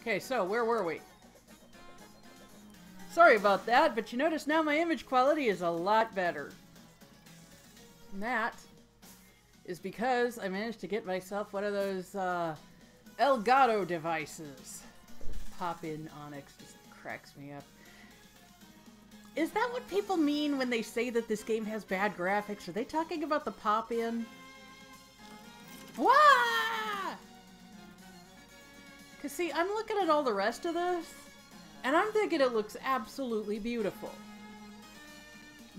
Okay, so where were we? Sorry about that, but you notice now my image quality is a lot better. And that is because I managed to get myself one of those uh, Elgato devices. Pop in Onyx just cracks me up. Is that what people mean when they say that this game has bad graphics? Are they talking about the pop in? Wah! Because, see, I'm looking at all the rest of this, and I'm thinking it looks absolutely beautiful.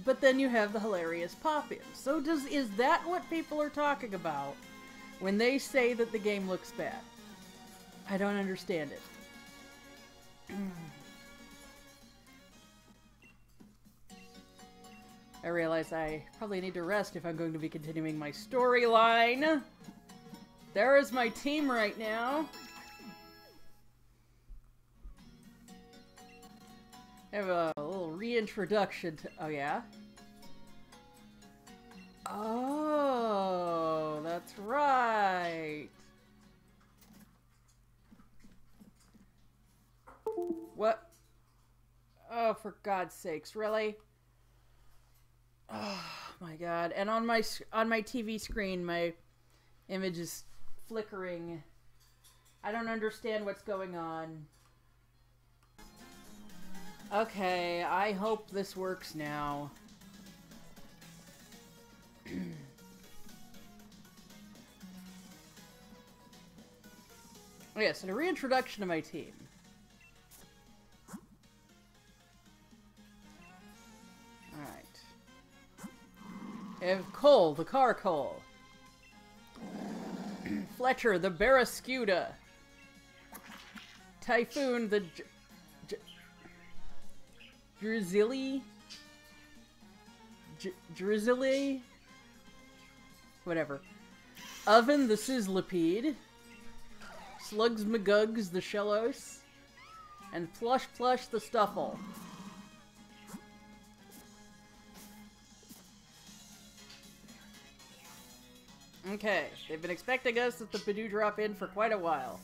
But then you have the hilarious pop-in. So does is that what people are talking about when they say that the game looks bad? I don't understand it. I realize I probably need to rest if I'm going to be continuing my storyline. There is my team right now. Have a little reintroduction to- oh yeah? Oh, that's right. What? Oh, for God's sakes, really? Oh my god. And on my on my TV screen, my image is flickering. I don't understand what's going on. Okay, I hope this works now. oh yeah, so reintroduction of my team. Alright. Have Cole, the Carkol. Fletcher, the Barraskewda. Typhoon, the Drizzile? Drizzile? Whatever. Oven, the Sizzlipede. Slugs McGugs, the Shellos. And Plush Plush, the Stufful. Okay, they've been expecting us at the Budew drop in for quite a while.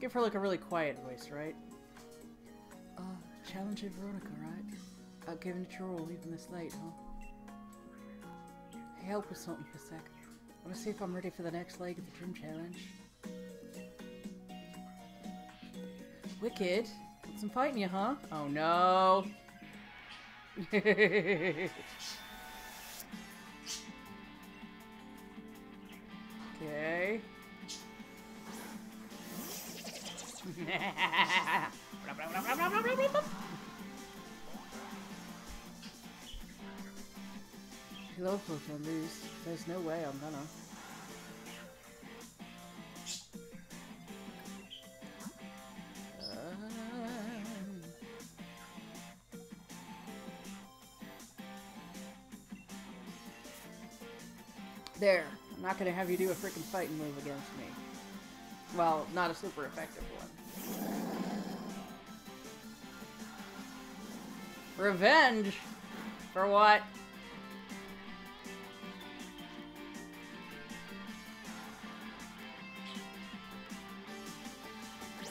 Give her like a really quiet voice, right? Challenging Veronica, right? Uh, giving it your all even this late, huh? Hey, help with something for a sec. I wanna see if I'm ready for the next leg of the gym challenge. Wicked. Got some fighting you, huh? Oh no. Okay. Hello, Pokemon There's no way I'm gonna. Um. There. I'm not gonna have you do a freaking fighting move against me. Well, not a super effective one. Revenge? For what?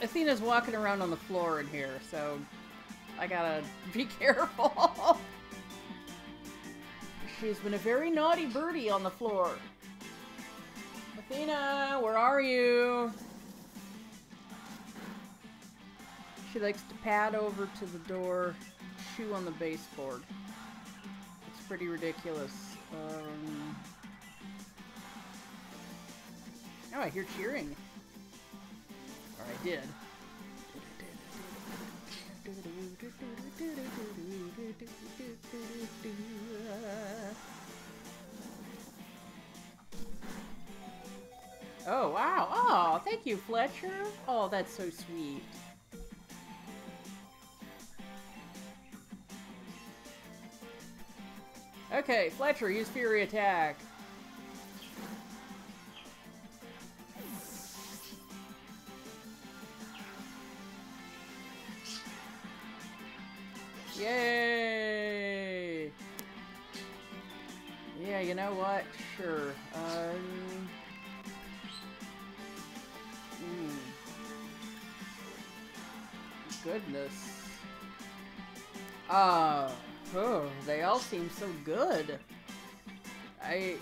Athena's walking around on the floor in here, so I gotta be careful. She's been a very naughty birdie on the floor. Athena, where are you? She likes to pad over to the door, chew on the baseboard. It's pretty ridiculous. Um... Oh, I hear cheering. Or I did. Oh, wow. Oh, thank you, Fletcher. Oh, that's so sweet. Okay, Fletcher, use Fury Attack. Yay! Yeah, you know what? Sure. Um... Mm. Goodness. Uh, oh, they all seem so good. I,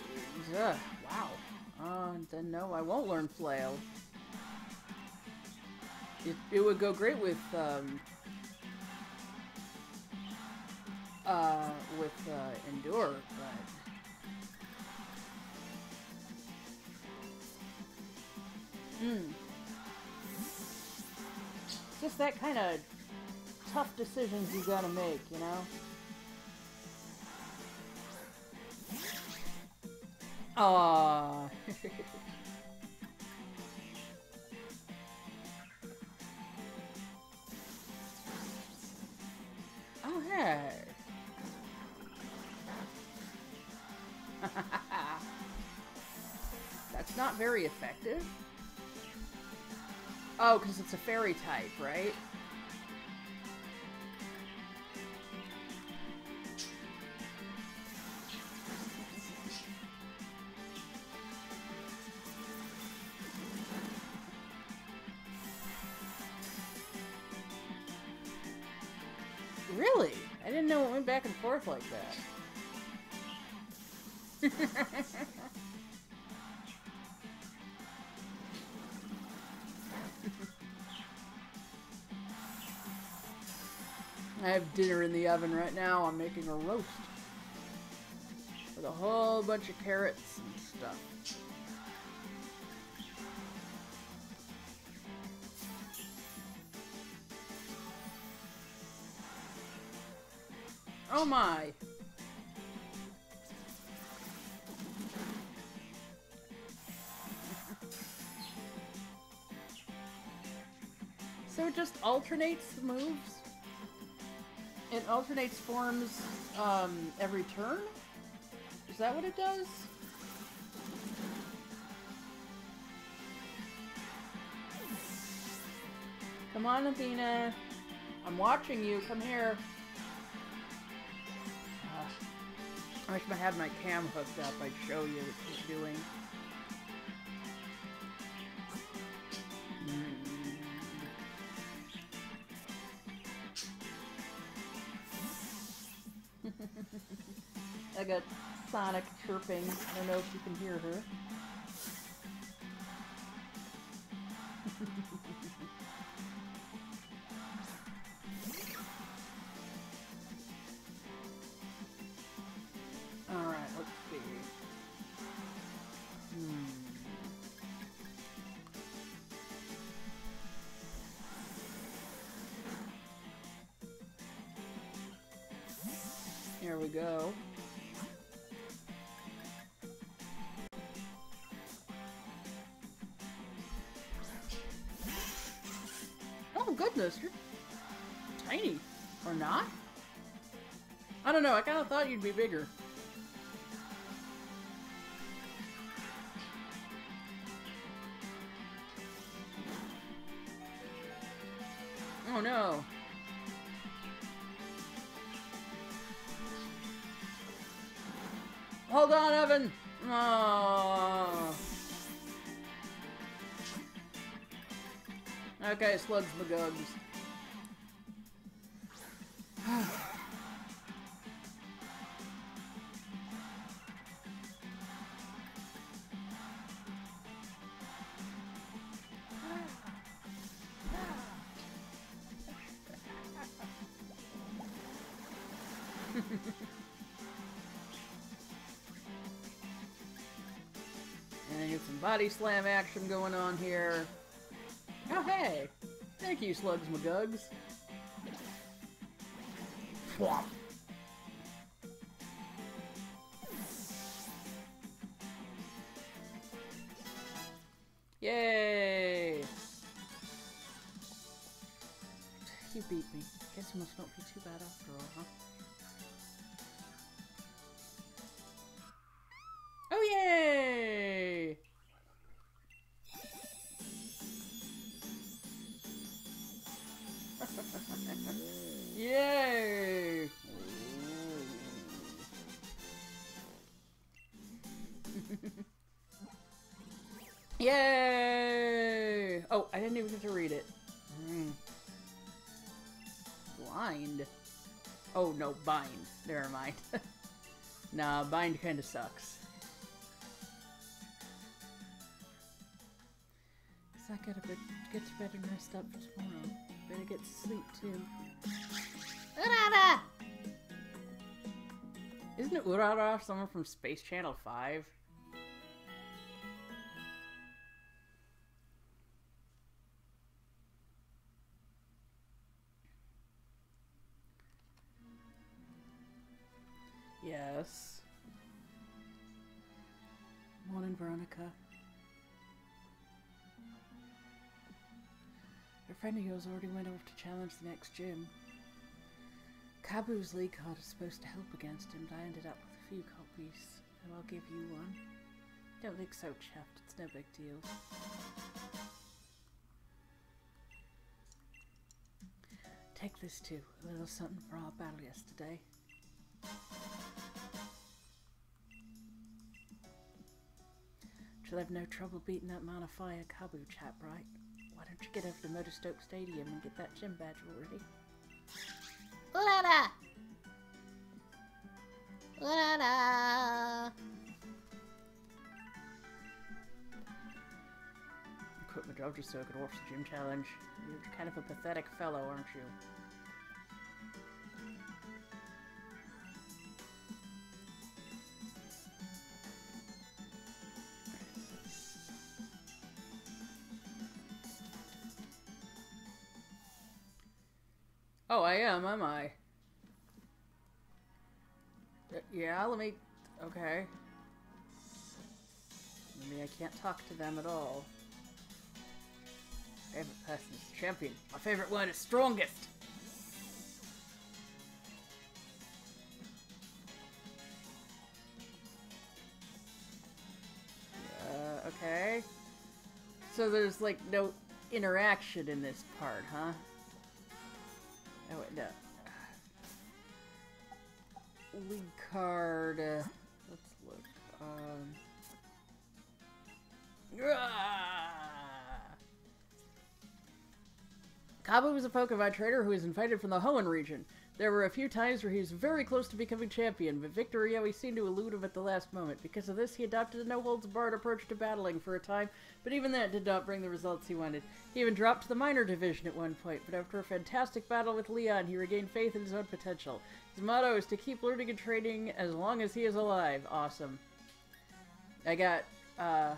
uh, wow. Uh, then no, I won't learn flail. It, it would go great with, um, uh, with, uh, endure, but... It's just that kind of tough decisions you gotta make, you know? Aww. oh, hey. That's not very effective. Oh, because it's a fairy type, right? Like that. I have dinner in the oven right now. I'm making a roast with a whole bunch of carrots and stuff. Oh my! so it just alternates moves? It alternates forms um, every turn? Is that what it does? Come on, Athena. I'm watching you. Come here. I wish I had my cam hooked up. I'd show you what she's doing. Mm. I got Sonic chirping. I don't know if you can hear her. I thought you'd be bigger. Oh no. Hold on, Evan! Oh. Okay, slugs McGugs. Body slam action going on here. Oh, hey! Thank you, Slugs McGugs. Blind. Oh, no, bind. Never mind. nah, bind kind of sucks. I gotta be, get to bed and rest up for tomorrow. Better get to sleep, too. Urara! Isn't it Urara someone from Space Channel 5? A friend of yours already went off to challenge the next gym. Kabu's league card is supposed to help against him, but I ended up with a few copies, so I'll give you one. Don't look so chuffed, it's no big deal. Take this too, a little something for our battle yesterday. She'll have no trouble beating that man of fire Kabu chap, right? Why don't you get over to Motostoke Stadium and get that gym badge already? La la la la. quit my job just so I could watch the gym challenge. You're kind of a pathetic fellow, aren't you? Oh, I am, am I? Uh, Yeah, let me... Okay. Maybe I can't talk to them at all. Favorite person is champion. My favorite one is strongest. Uh, okay. So there's like no interaction in this part, huh? Oh wait, no. League card. Let's look. Um. Ah! Kabu is a Pokemon trainer who is invited from the Hoenn region. There were a few times where he was very close to becoming champion, but victory always seemed to elude him at the last moment. Because of this, he adopted a no-holds-barred approach to battling for a time, but even that did not bring the results he wanted. He even dropped to the minor division at one point, but after a fantastic battle with Leon, he regained faith in his own potential. His motto is to keep learning and training as long as he is alive. Awesome. I got, uh,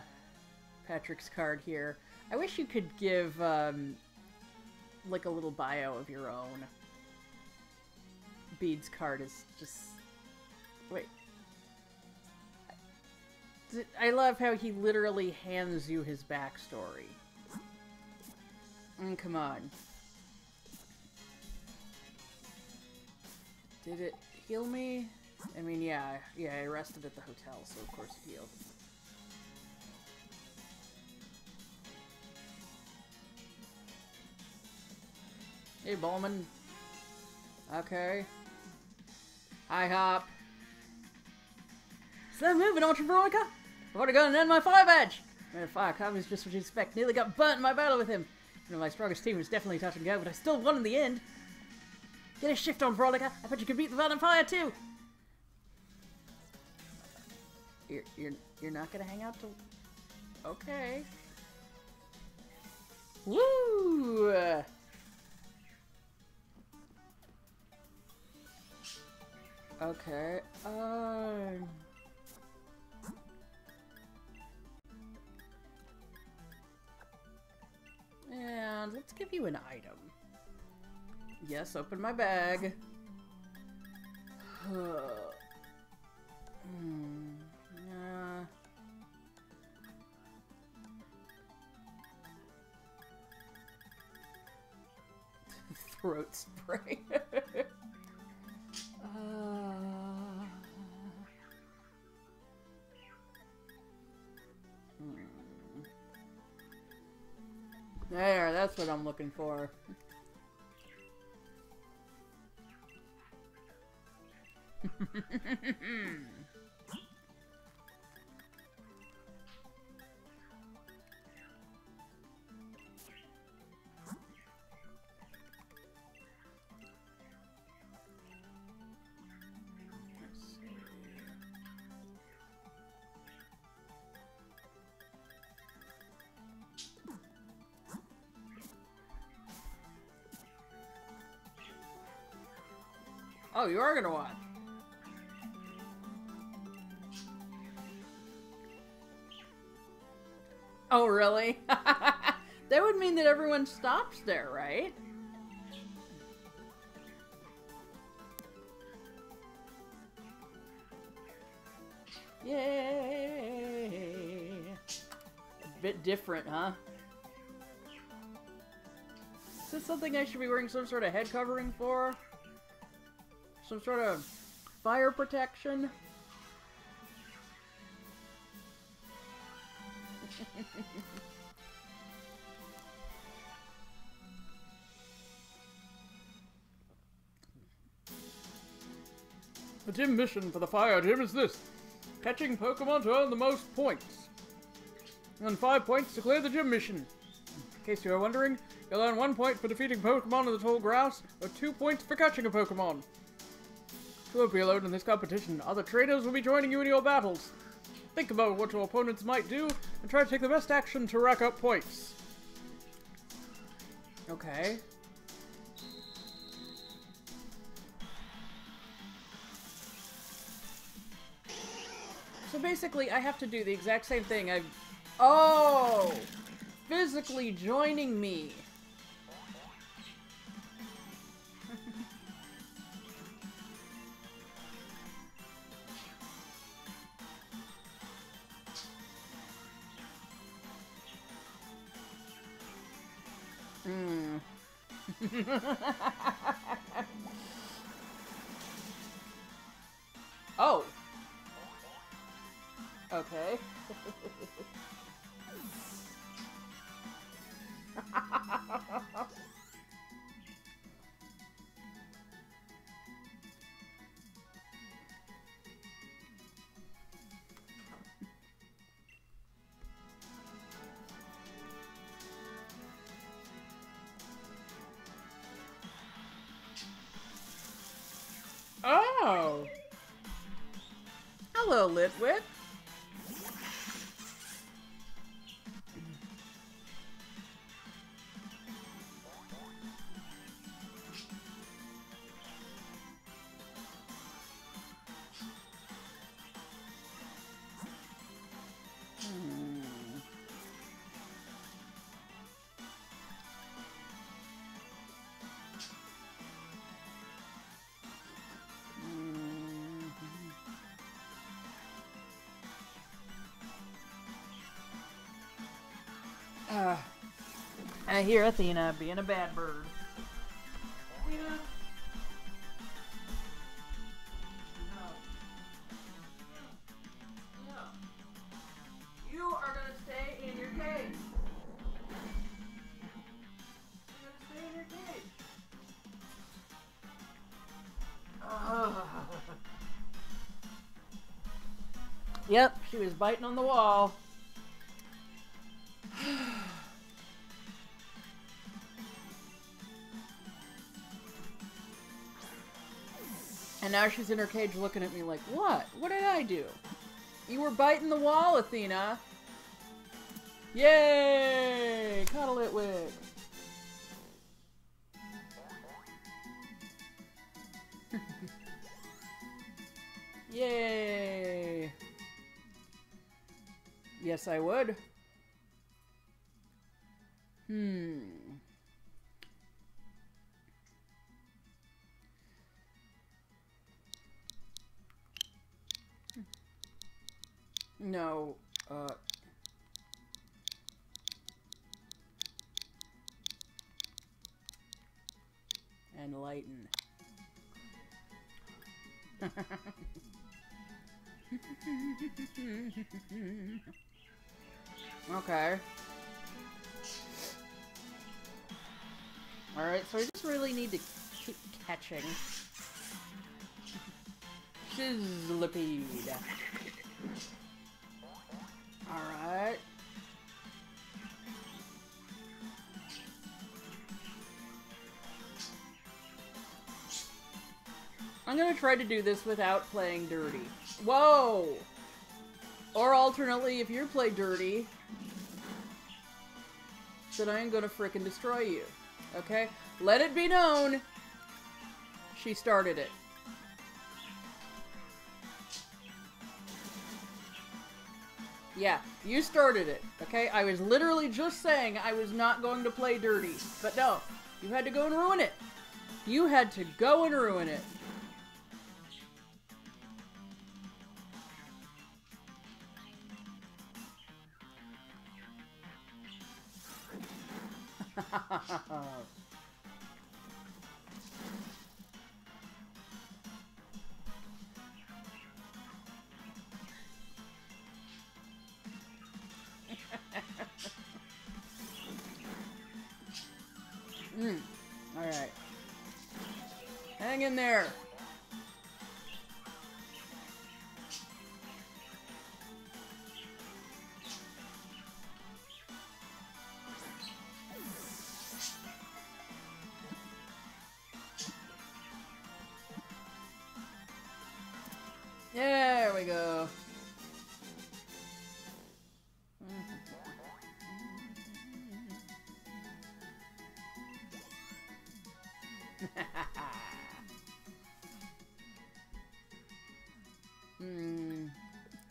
Patrick's card here. I wish you could give, um, like a little bio of your own. Bede's card is just... Wait. I love how he literally hands you his backstory. Mm, come on. Did it heal me? I mean, yeah, yeah, I rested at the hotel, so of course it healed. Hey, Bowman. Okay. Hi, Hop. Slow moving, aren't Veronica? I've already got and end my fire badge. My fire cop is just what you expect. Nearly got burnt in my battle with him. You know, my strongest team was definitely touch and go, but I still won in the end. Get a shift on, Veronica. I bet you could beat the Van Fire too. You're you're you're not gonna hang out till. Okay. Woo! Okay. Um. And let's give you an item. Yes, open my bag. hmm. Throat spray. There, that's what I'm looking for. Oh, you are gonna watch. Oh, really? that would mean that everyone stops there, right? Yay! A bit different, huh? Is this something I should be wearing some sort of head covering for? Some sort of fire protection? The gym mission for the fire gym is this. Catching Pokemon to earn the most points. And five points to clear the gym mission. In case you are wondering, you'll earn one point for defeating Pokemon in the tall grass, or two points for catching a Pokemon. Won't be alone in this competition. Other traders will be joining you in your battles. Think about what your opponents might do, and try to take the best action to rack up points. Okay. So basically, I have to do the exact same thing. I've... oh, physically joining me. oh. Okay. Hello, Litwick. I hear Athena being a bad bird. Athena? No. No. You are gonna stay in your cage. You're gonna stay in your cage. Ugh. Yep, she was biting on the wall. Now she's in her cage looking at me like, what? What did I do? You were biting the wall, Athena. Yay! Cuddle it with. Yay! Yes, I would. Catching. Sizzlipede. Alright. I'm gonna try to do this without playing dirty. Whoa! Or alternately, if you play dirty, then I am gonna frickin' destroy you. Okay? Let it be known, she started it. Yeah, you started it, okay? I was literally just saying I was not going to play dirty. But no, you had to go and ruin it. You had to go and ruin it.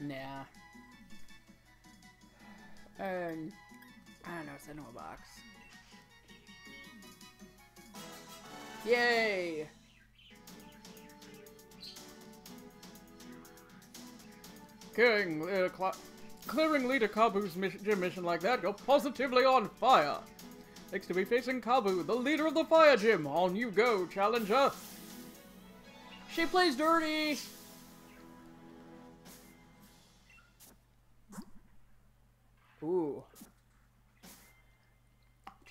Nah. Um, I don't know. Send him a box. Yay! Uh, clearing Leader Kabu's mission, gym mission like that, you're positively on fire. Next to be facing Kabu, the leader of the fire gym. On you go, challenger. She plays dirty.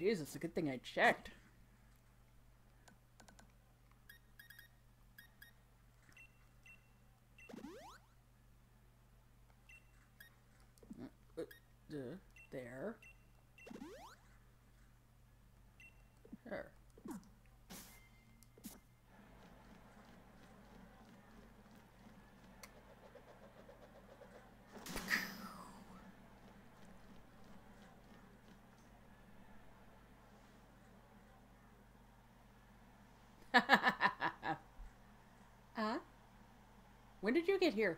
It's a good thing I checked. Uh, uh, There. There. huh? When did you get here?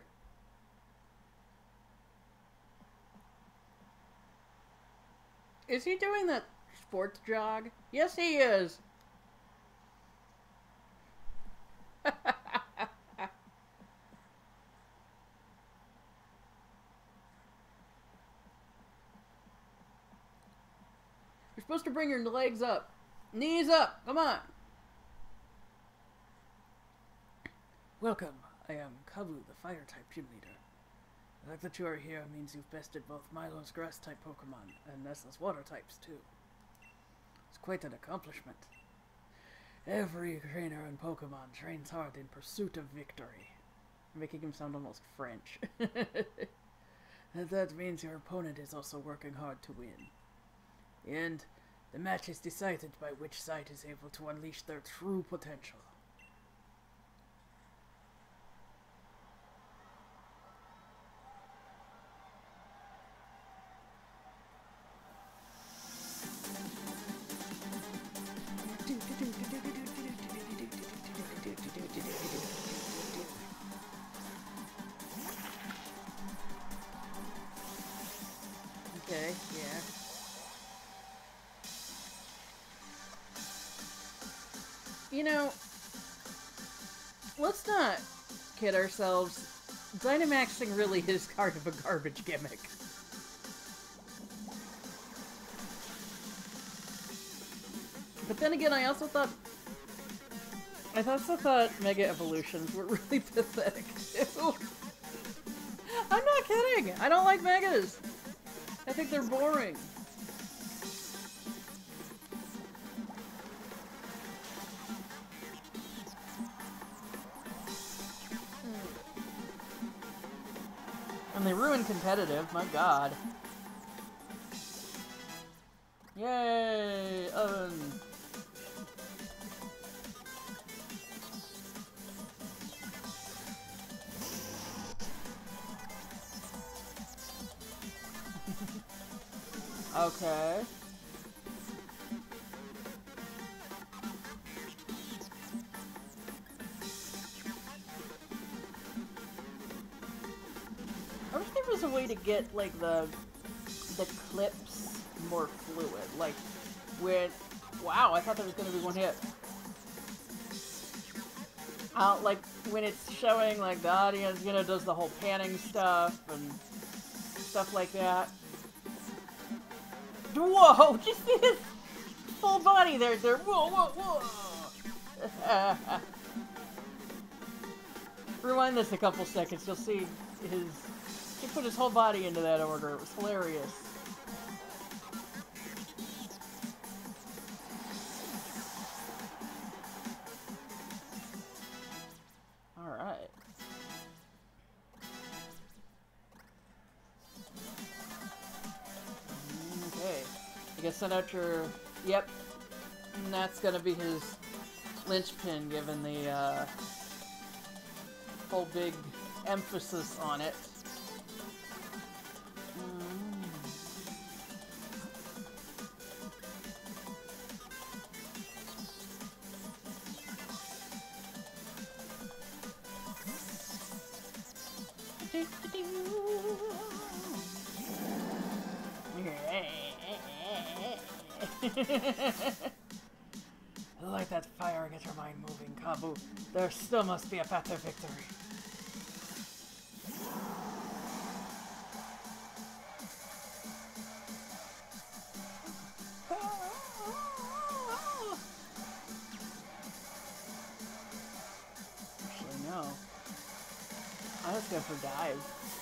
Is he doing that sports jog? Yes, he is. You're supposed to bring your legs up. Knees up. Come on. Welcome. I am Kabu, the fire type gym leader. The fact that you are here means you've bested both Milo's grass type Pokemon and Nessa's water types too. It's quite an accomplishment. Every trainer in Pokemon trains hard in pursuit of victory. Making him sound almost French. that means your opponent is also working hard to win. And the match is decided by which side is able to unleash their true potential. Ourselves. Dynamaxing really is kind of a garbage gimmick. But then again, I also thought. I also thought Mega Evolutions were really pathetic too. I'm not kidding! I don't like Megas! I think they're boring. Competitive, my god. Yay! Oven! Um. Okay. There get like the the clips more fluid. Like when wow, I thought there was gonna be one hit. Uh, like when it's showing like the audience, you know, does the whole panning stuff and stuff like that. Whoa! Just his full body there, sir. Whoa, whoa, whoa! Rewind this a couple seconds. You'll see his. He put his whole body into that order. It was hilarious. All right. Okay. I guess send out your. Yep. And that's gonna be his linchpin, given the uh, whole big emphasis on it. Must be a to victory. Actually, no. I was going for dive.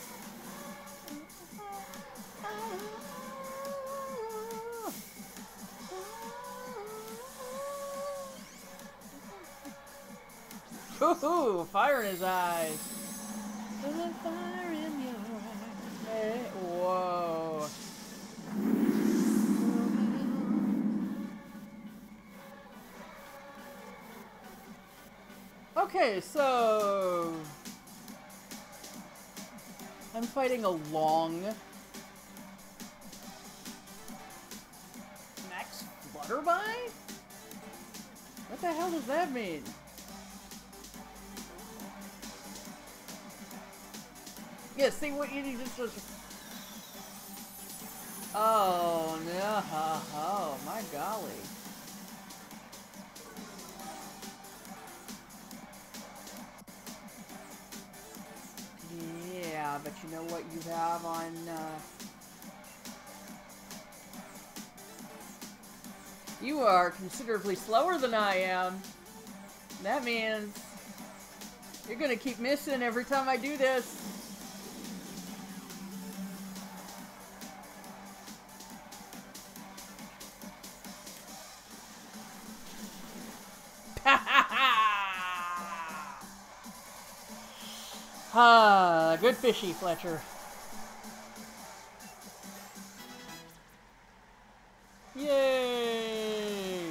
Ooh, fire in his eyes. Fire in your eyes. Hey, whoa. Okay, so I'm fighting a long Max Flutterby? What the hell does that mean? See what. Oh no! Oh my golly! Yeah, but you know what you have on. Uh... You are considerably slower than I am. That means you're gonna keep missing every time I do this. Fishy, Fletcher. Yay!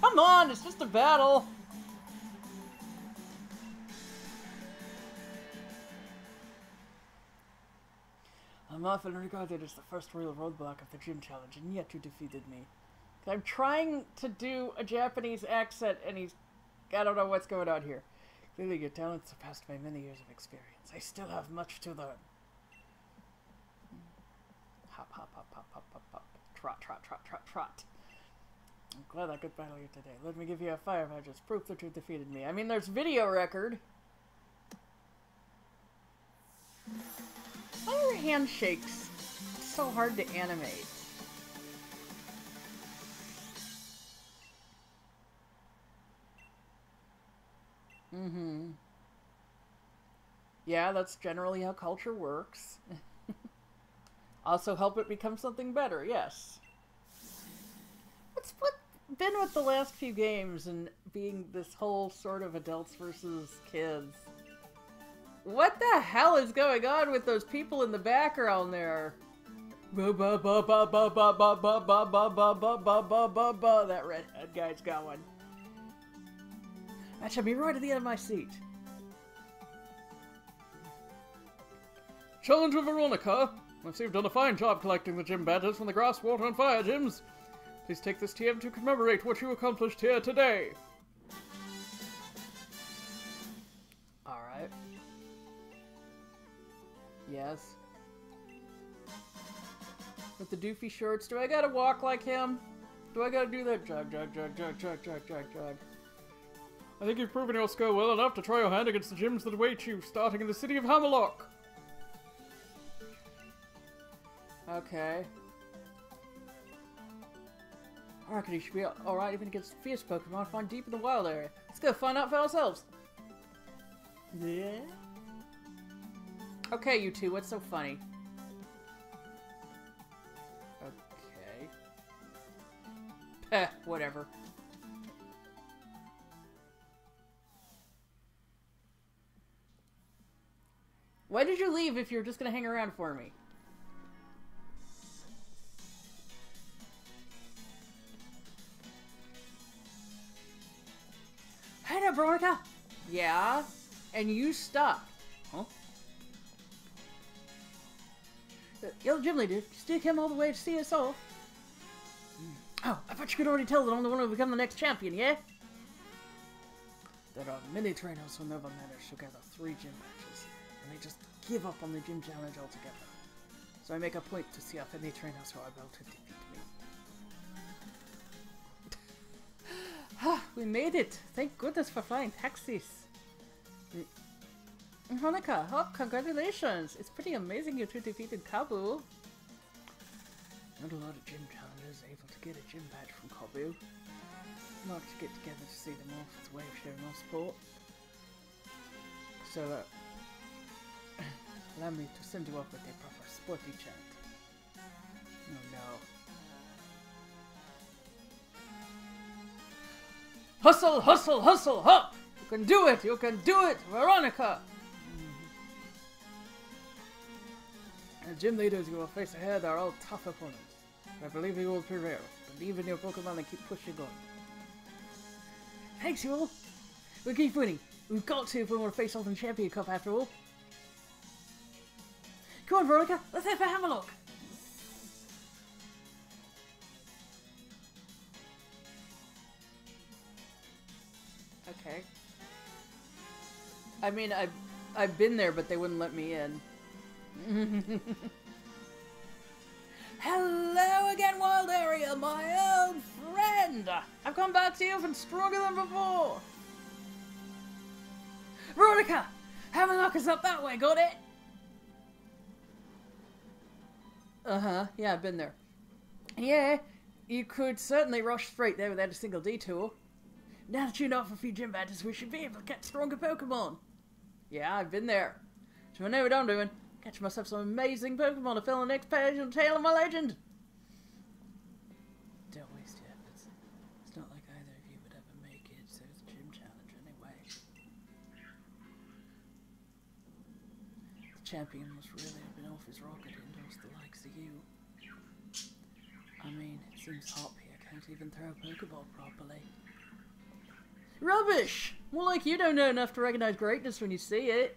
Come on, it's just a battle. I'm often regarded as the first real roadblock of the gym challenge, and yet you defeated me. I'm trying to do a Japanese accent, and he's. I don't know what's going on here. Clearly, your talent surpassed my many years of experience. I still have much to learn. Hop, hop, hop, hop, hop, hop, hop. Trot, trot, trot, trot, trot. I'm glad I could battle you today. Let me give you a fire badge proof that you defeated me. I mean, there's video record. Why are handshakes so hard to animate? Mm-hmm. Yeah, that's generally how culture works. also help it become something better, yes. What's what been with the last few games and being this whole sort of adults versus kids? What the hell is going on with those people in the background there? Ba ba ba ba ba ba ba ba ba ba ba ba ba ba ba ba that redhead guy's going. I shall be right at the end of my seat. Challenge with Veronica. I see you've done a fine job collecting the gym badges from the grass, water, and fire gyms. Please take this TM to commemorate what you accomplished here today. Alright. Yes. With the doofy shirts, do I gotta walk like him? Do I gotta do that jog, jog, jog, jog, jog, jog, jog. I think you've proven your skill well enough to try your hand against the gyms that await you, starting in the city of Hammerlocke. Okay. I reckon you should be alright even against fierce Pokemon found deep in the wild area. Let's go find out for ourselves. Yeah? Okay, you two, what's so funny? Okay. Heh, whatever. Why did you leave if you're just gonna hang around for me? Hey there, Veronica! Yeah? And you stuck. Huh? Uh, Yo, gym leader, still came all the way to see us off? Oh, I thought you could already tell that I'm the one who become the next champion, yeah? There are many trainers who never manage to gather three gym and they just give up on the gym challenge altogether. So I make a point to see if any trainers are able to defeat me. Ah, we made it! Thank goodness for flying taxis. Mm. Oh, congratulations! It's pretty amazing you two defeated Kabu. Not a lot of gym challengers able to get a gym badge from Kabu. Like to get together to see them off as a way of sharing our support. So, uh, allow me to send you off with a proper sporty chant. Oh no. Hustle, hustle, hustle, hop! You can do it, you can do it, Veronica! Mm-hmm. The gym leaders you will face ahead are all tough opponents. I believe you will prevail. Believe in your Pokemon and keep pushing on. Thanks, you all! We'll keep winning. We've got to if we want to face off in Champion Cup after all. Come on, Veronica, let's head for Hammerlocke! Okay. I mean, I've, I've been there, but they wouldn't let me in. Hello again, Wild Area, my old friend! I've come back to you even stronger than before! Veronica! Hammerlocke is up that way, got it? Uh-huh, yeah, I've been there. Yeah, you could certainly rush straight there without a single detour. Now that you know off a few gym badges, we should be able to catch stronger Pokemon. Yeah, I've been there. So I know what I'm doing. Catch myself some amazing Pokemon to fill the next page on the Tale of My Legend. Don't waste your efforts. It's not like either of you would ever make it, so it's a gym challenge anyway. The champion must really have been off his rocket to endorse the likes of you. I mean, it seems Hop here can't even throw a Pokeball properly. Rubbish! More like you don't know enough to recognize greatness when you see it.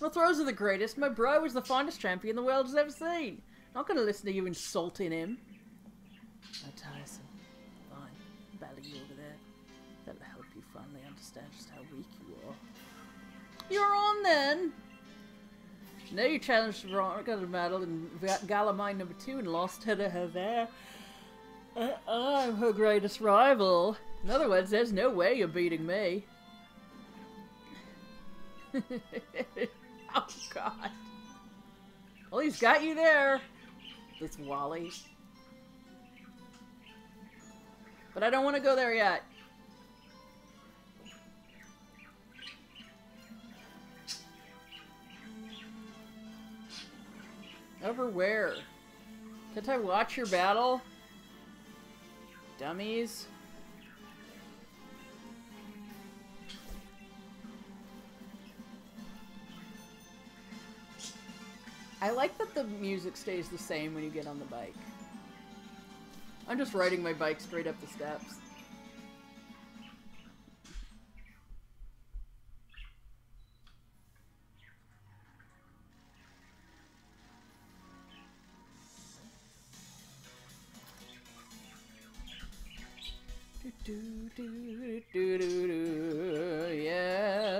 My throws are the greatest. My bro is the finest champion the world has ever seen. Not gonna listen to you insulting him. Oh, tiresome. Fine. Battle you over there. That'll help you finally understand just how weak you are. You're on then! Now you challenged Veronica to battle in Va- Galar Mine number two and lost her to her there. Uh, I'm her greatest rival. In other words, there's no way you're beating me. oh god. Well, he's got you there. This Wally. But I don't want to go there yet. Over where? Can't I watch your battle? Dummies. I like that the music stays the same when you get on the bike. I'm just riding my bike straight up the steps. do, do, do, do, do, yes.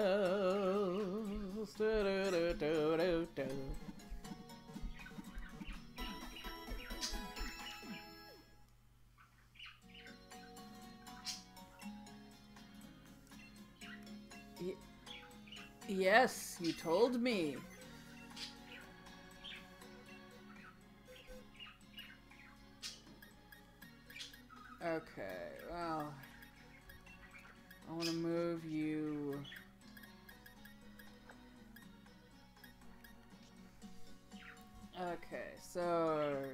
Do, do, do, do, do, do. Yes, you told me. Okay, well, I want to move you. Okay, so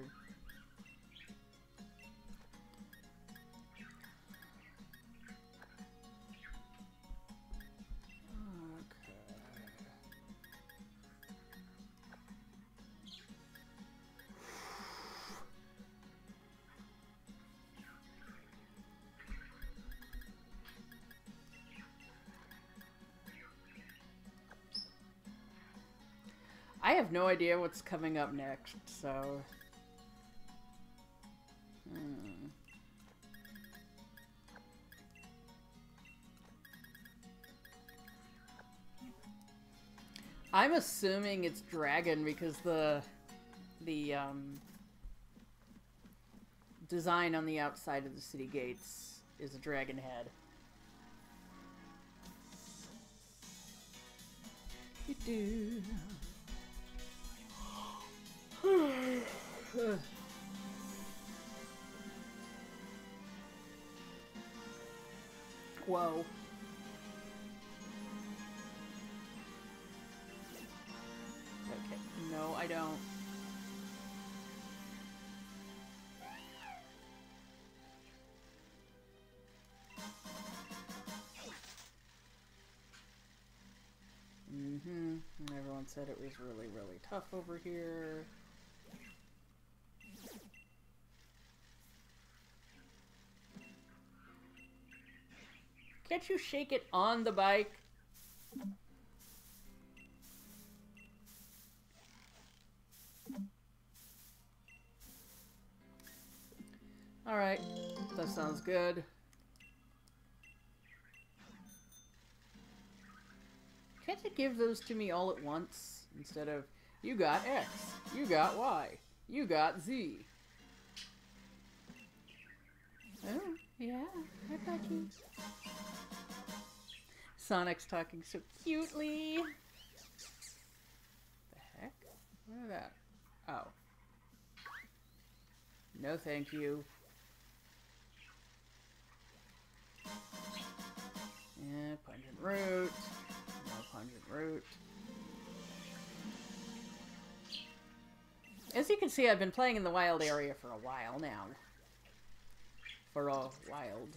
I have no idea what's coming up next, so. Hmm. I'm assuming it's dragon because the the um, design on the outside of the city gates is a dragon head. Whoa. Okay. No, I don't. Mm-hmm. Everyone said it was really, really tough over here. Can't you shake it on the bike? Alright, that sounds good. Can't you give those to me all at once? Instead of, you got X, you got Y, you got Z. Oh, yeah, I got. Sonic's talking so cutely. The heck? What is that? Oh. No, thank you. Yeah, pungent root. No pungent root. As you can see, I've been playing in the wild area for a while now. For a wild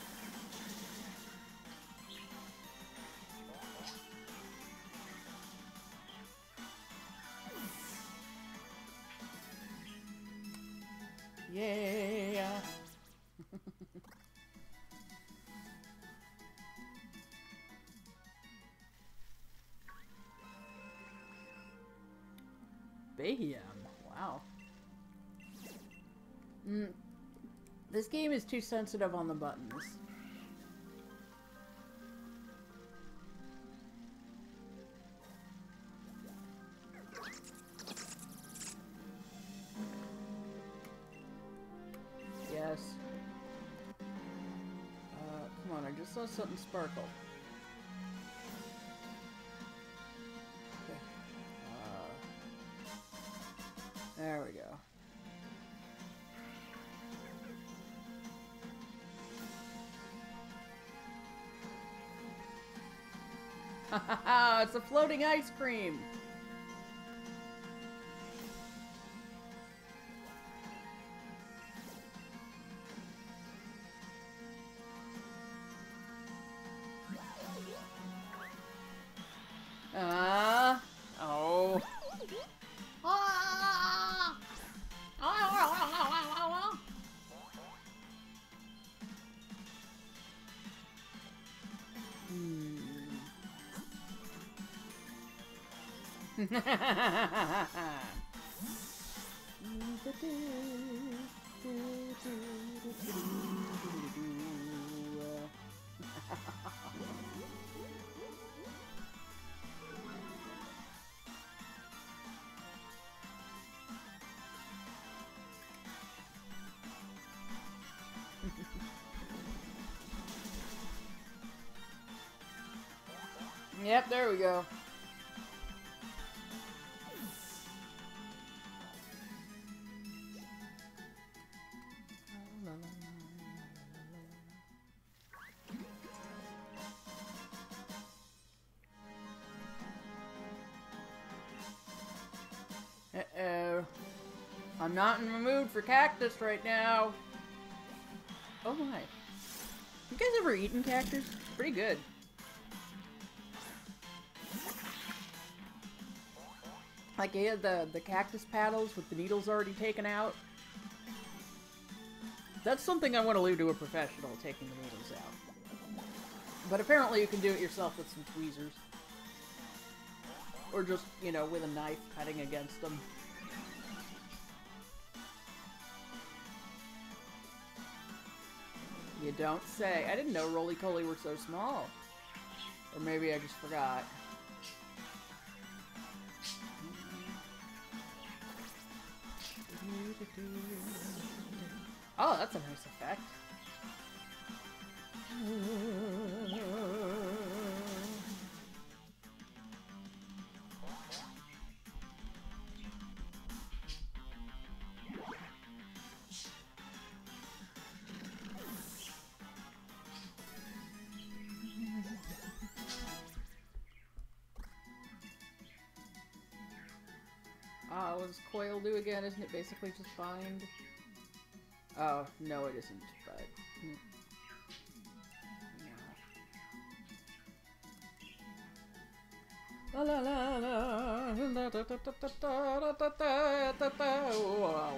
Yeah. Bayhem. Wow. Mm. This game is too sensitive on the buttons. Something sparkle. Okay. Uh, there we go. It's a floating ice cream! Yep, there we go. I'm not in the mood for cactus right now. Oh my. You guys ever eaten cactus? Pretty good. Like they the, the cactus paddles with the needles already taken out. That's something I want to leave to a professional, taking the needles out. But apparently you can do it yourself with some tweezers. Or just, you know, with a knife cutting against them. Don't say. I didn't know roly-poly were so small. Or maybe I just forgot. Oh, that's a nice effect. does coil do again? Isn't it basically just bind? Oh, no it isn't, but... Hmm. La la la la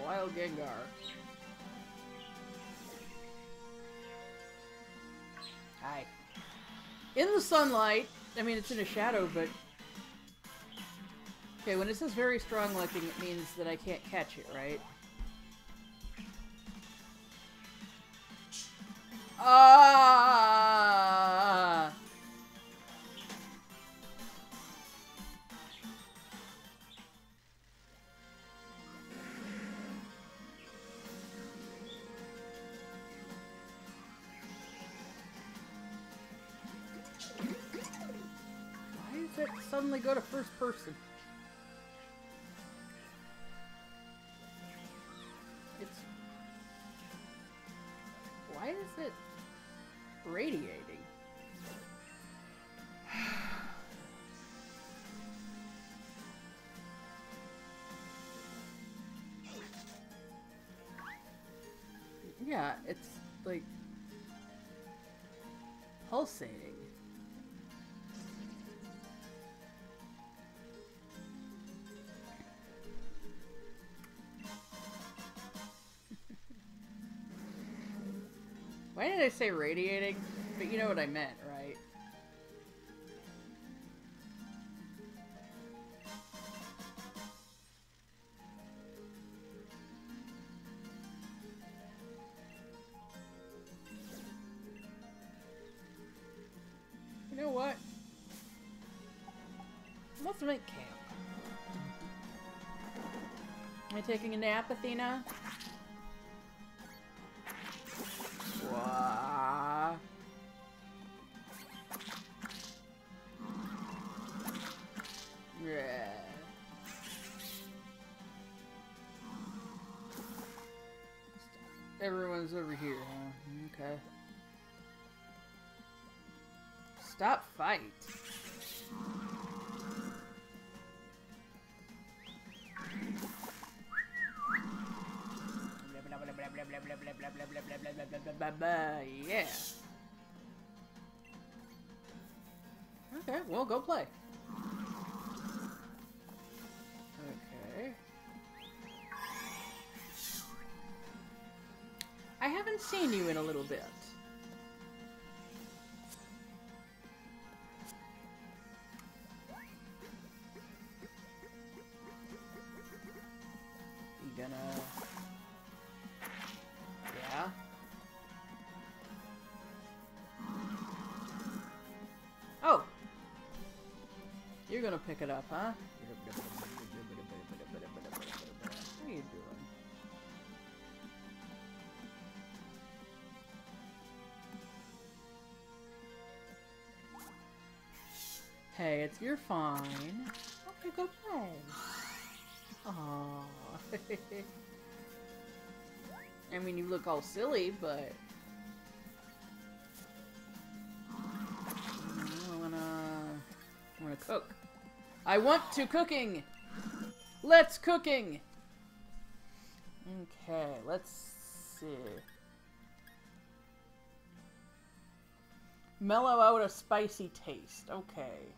Wild Gengar. Hi. In the sunlight, I mean it's in a shadow, but Okay, when it says very strong looking, it means that I can't catch it, right? Ah! Why does it suddenly go to first person? Is it radiating? yeah, it's like pulsating. I say radiating? But you know what I meant, right? You know what? Let's make camp. Am I taking a nap, Athena? Stop fight. Yeah. Okay, well, go play. Okay. I haven't seen you in a little bit. Pick it up, huh? What are you doing? Hey, it's you're fine. Okay, go play. Aww. I mean, you look all silly, but I want to cooking. Let's cooking. Okay, let's see. Mellow out a spicy taste. Okay.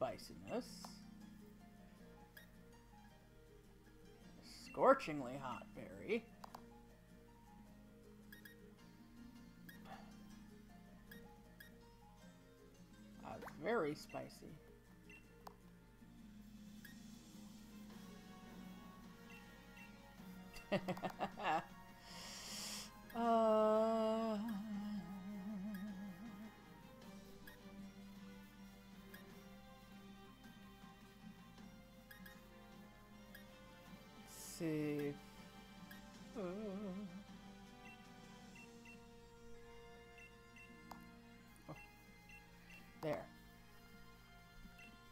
Spiciness. Scorchingly hot berry. Uh, very spicy.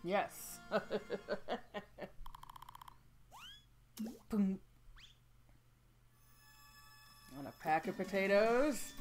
Yes. Boom. On a pack of potatoes.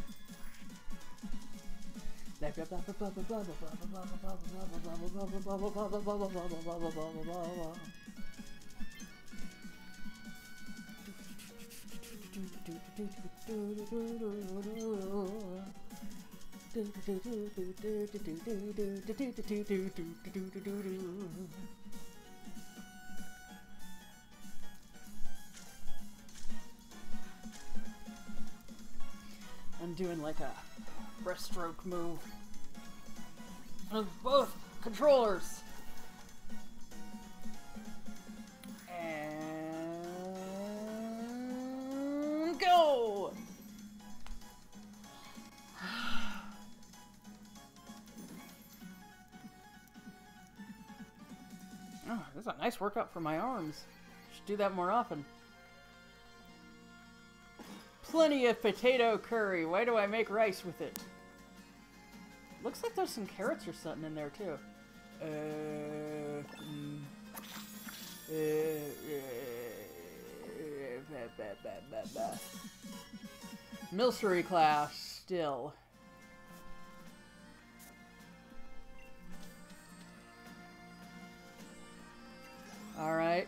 I'm doing like a breaststroke move with both controllers. Nice workout for my arms. Should do that more often. Plenty of potato curry. Why do I make rice with it? Looks like there's some carrots or something in there too. Uh, mm, uh, uh, bah, bah, bah. Milcery class still. All right.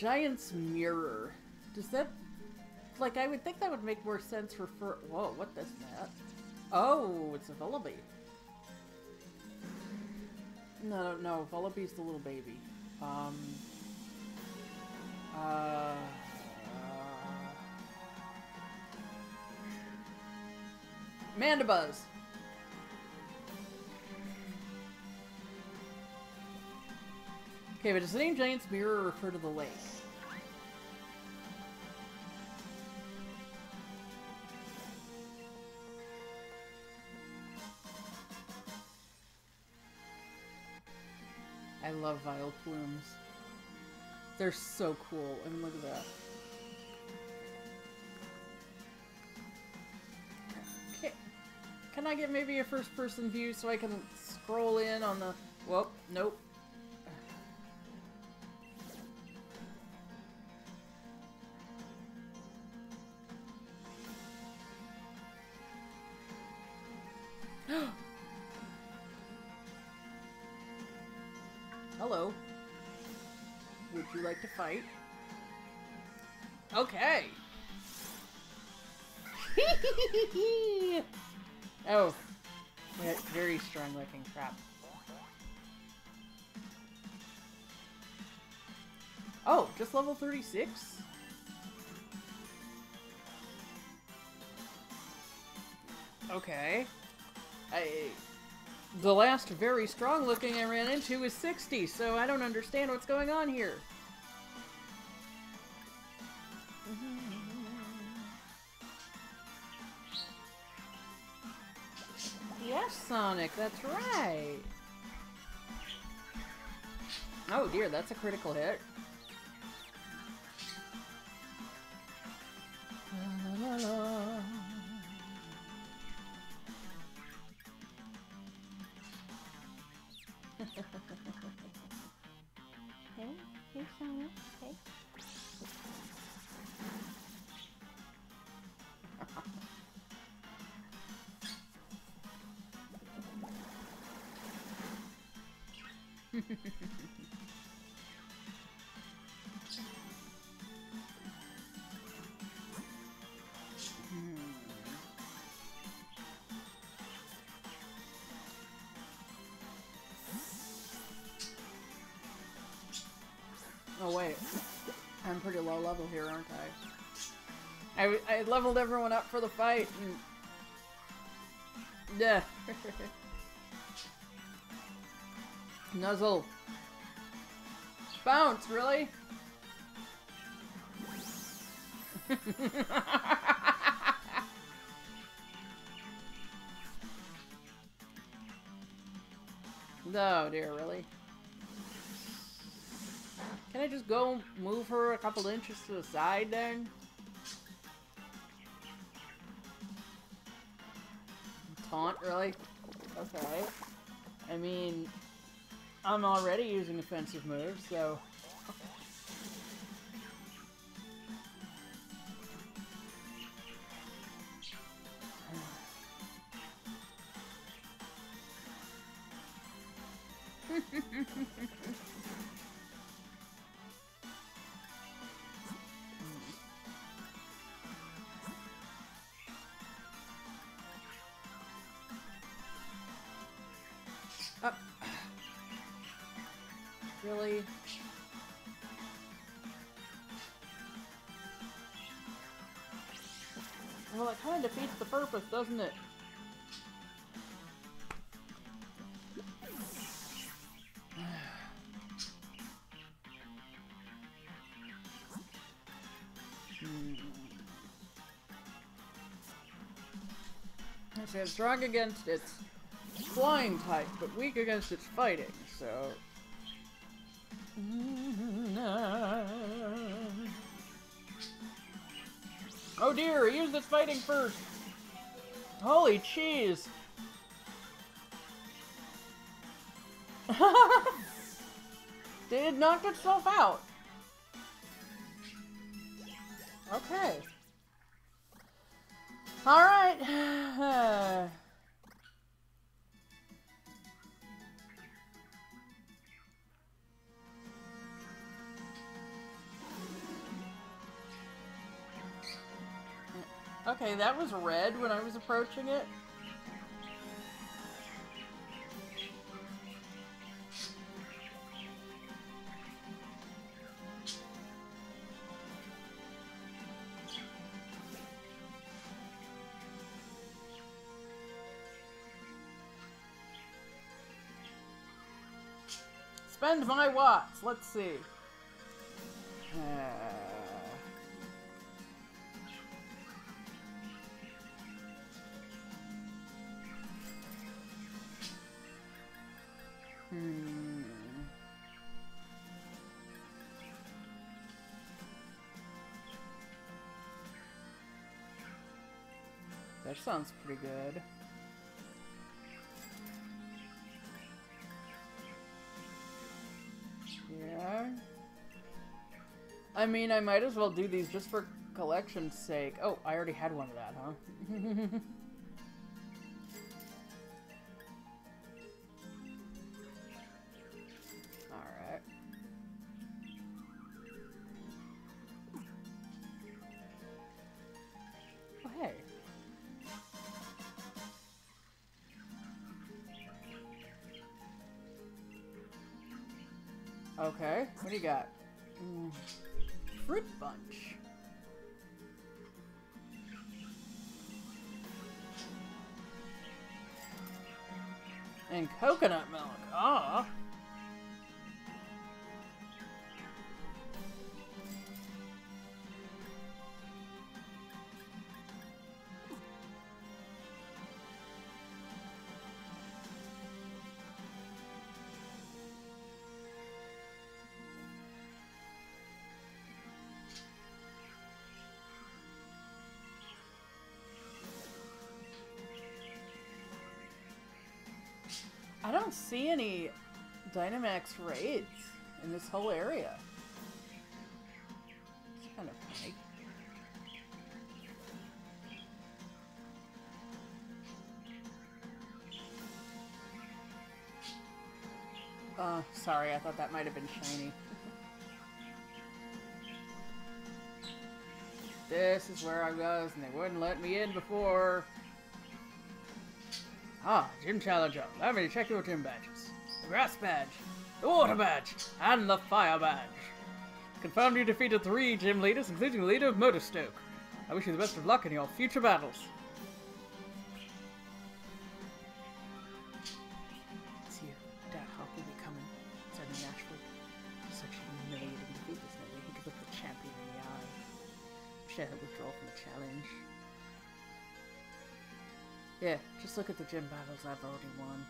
Giant's mirror. Does that like I would think that would make more sense for fur Whoa, what is that? Oh, it's a Vullaby. No, no, Vullaby's the little baby. Um uh, Mandibuzz. Okay, but does the name Giant's Mirror refer to the lake? Love Vile Plumes. They're so cool. I mean, look at that. Okay. Can I get maybe a first person view so I can scroll in on the... Well, nope. You like to fight? Okay. oh. Yeah, very strong looking crap. Oh, just level 36? Okay. I the last very strong looking I ran into is 60, so I don't understand what's going on here. Sonic, that's right. Oh dear, that's a critical hit. La, la, la. I'm pretty low level here, aren't I? I leveled everyone up for the fight and... Yeah. Nuzzle. Bounce, really? no, dear, really? Can I just go move her a couple inches to the side then? Taunt, really? Okay. I mean, I'm already using offensive moves, so... of defeats the purpose, doesn't it? Hmm. I said strong against its flying type, but weak against its fighting, so. Use its fighting first! Holy cheese! Did it knock itself out? Okay. Alright. Okay, that was red when I was approaching it. Spend my watts. Let's see. Sounds pretty good. Yeah. I mean, I might as well do these just for collection's sake. Oh, I already had one of that, huh? what you got? I don't see any Dynamax raids in this whole area. It's kind of funny. Uh, sorry, I thought that might have been shiny. this is where I was, and they wouldn't let me in before. Ah, Gym Challenger. Let me check your gym badges. The Grass Badge, the Water Badge, and the Fire Badge. Confirmed you defeated three gym leaders, including the leader of Motostoke. I wish you the best of luck in your future battles. Gym battles I've already won.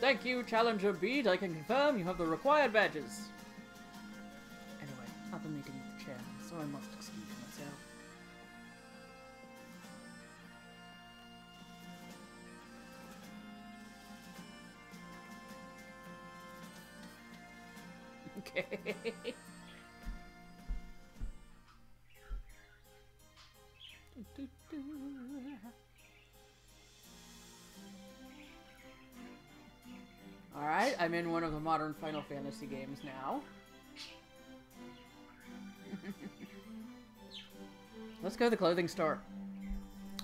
Thank you, Challenger Bede. I can confirm you have the required badges. Anyway, I have a meeting with the chairman, so I must excuse myself. Okay. Alright, I'm in one of the modern Final Fantasy games now. Let's go to the clothing store.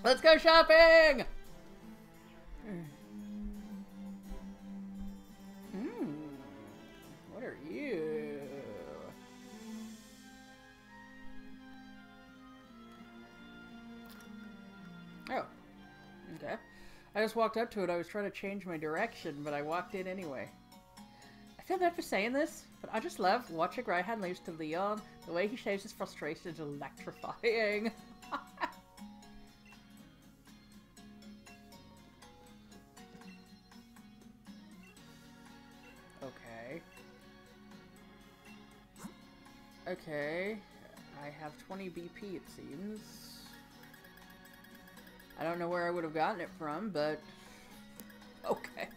Let's go shopping! I just walked up to it. I was trying to change my direction, but I walked in anyway. I feel bad for saying this, but I just love watching Raihan lose to Leon. The way he shows his frustration is electrifying. okay. Okay. I have 20 BP, it seems. I don't know where I would have gotten it from, but okay.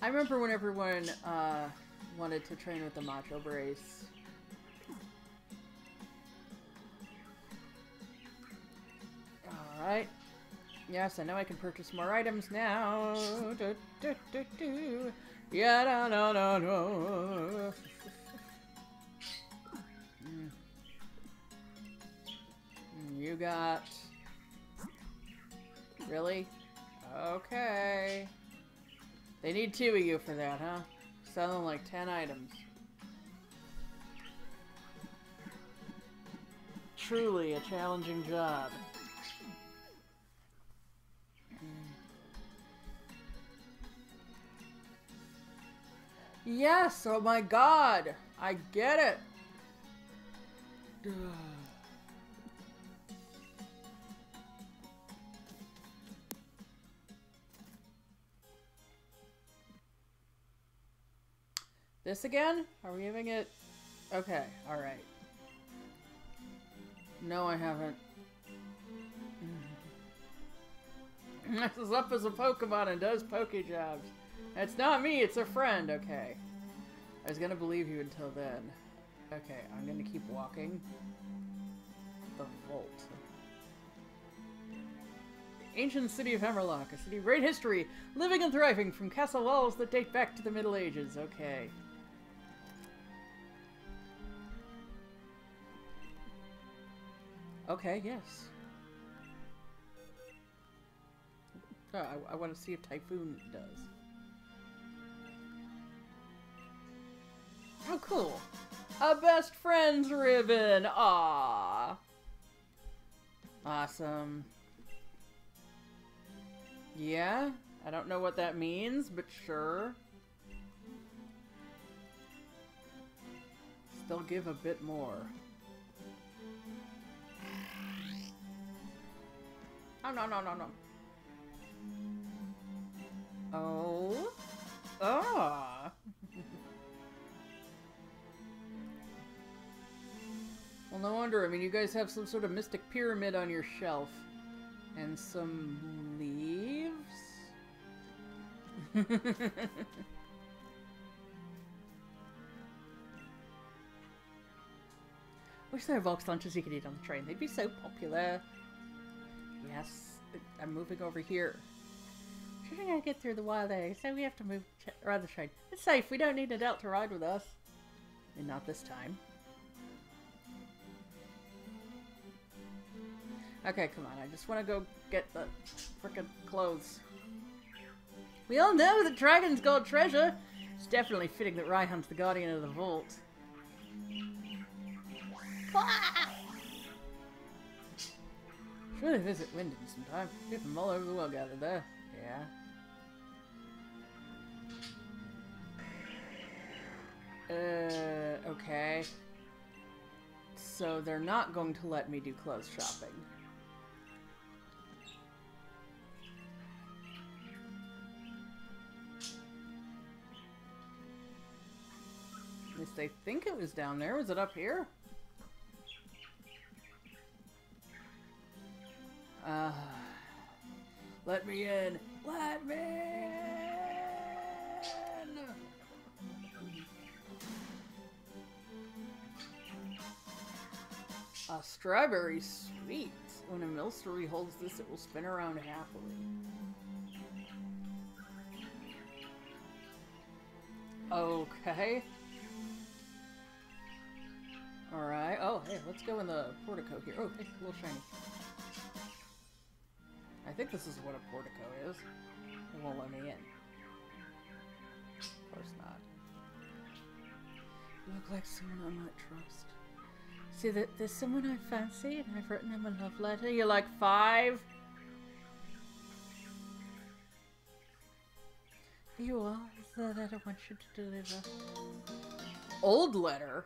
I remember when everyone uh, wanted to train with the Macho Brace. Yes, I know I can purchase more items now. Do, do, do, do. Yeah, no, no, no, no. You got... Really? Okay. They need two of you for that, huh? Selling like 10 items. Truly a challenging job. Yes, oh my god! I get it! This again? Are we giving it... Okay, alright. No, I haven't. Messes up as a Pokemon and does Pokejobs. It's not me, it's a friend, okay. I was gonna believe you until then. Okay, I'm gonna keep walking. The Volt. Ancient city of Hammerlocke, a city of great history, living and thriving from castle walls that date back to the Middle Ages. Okay. Okay, yes. Oh, I, I want to see if Typhoon does. Oh, cool. A best friends ribbon. Ah. Awesome. Yeah, I don't know what that means, but sure. Still give a bit more. Oh, no, no, no, no. Oh. Ah. Well, no wonder. I mean, you guys have some sort of mystic pyramid on your shelf. And some leaves? Wish there were box lunches you could eat on the train. They'd be so popular. Yes, I'm moving over here. Sure gonna get through the wild area, so we have to move the train. It's safe. We don't need an adult to ride with us. And not this time. Okay, come on. I just want to go get the frickin' clothes. We all know that dragons got treasure. It's definitely fitting that Raihan's the guardian of the vault. Surely visit Wyndon sometime. People from all over the world gathered there. Yeah. Uh, okay. So they're not going to let me do clothes shopping. Least they think it was down there. Was it up here? Uh, let me in. Let me in. A strawberry sweet. When a Milcery holds this, it will spin around happily. Okay. Alright. Oh, hey, let's go in the portico here. Oh, hey, a little shiny. I think this is what a portico is. It won't let me in. Of course not. You look like someone I might trust. See, that there's someone I fancy, and I've written him a love letter. You're like five? Here you are. Is the letter I want you to deliver. Old letter?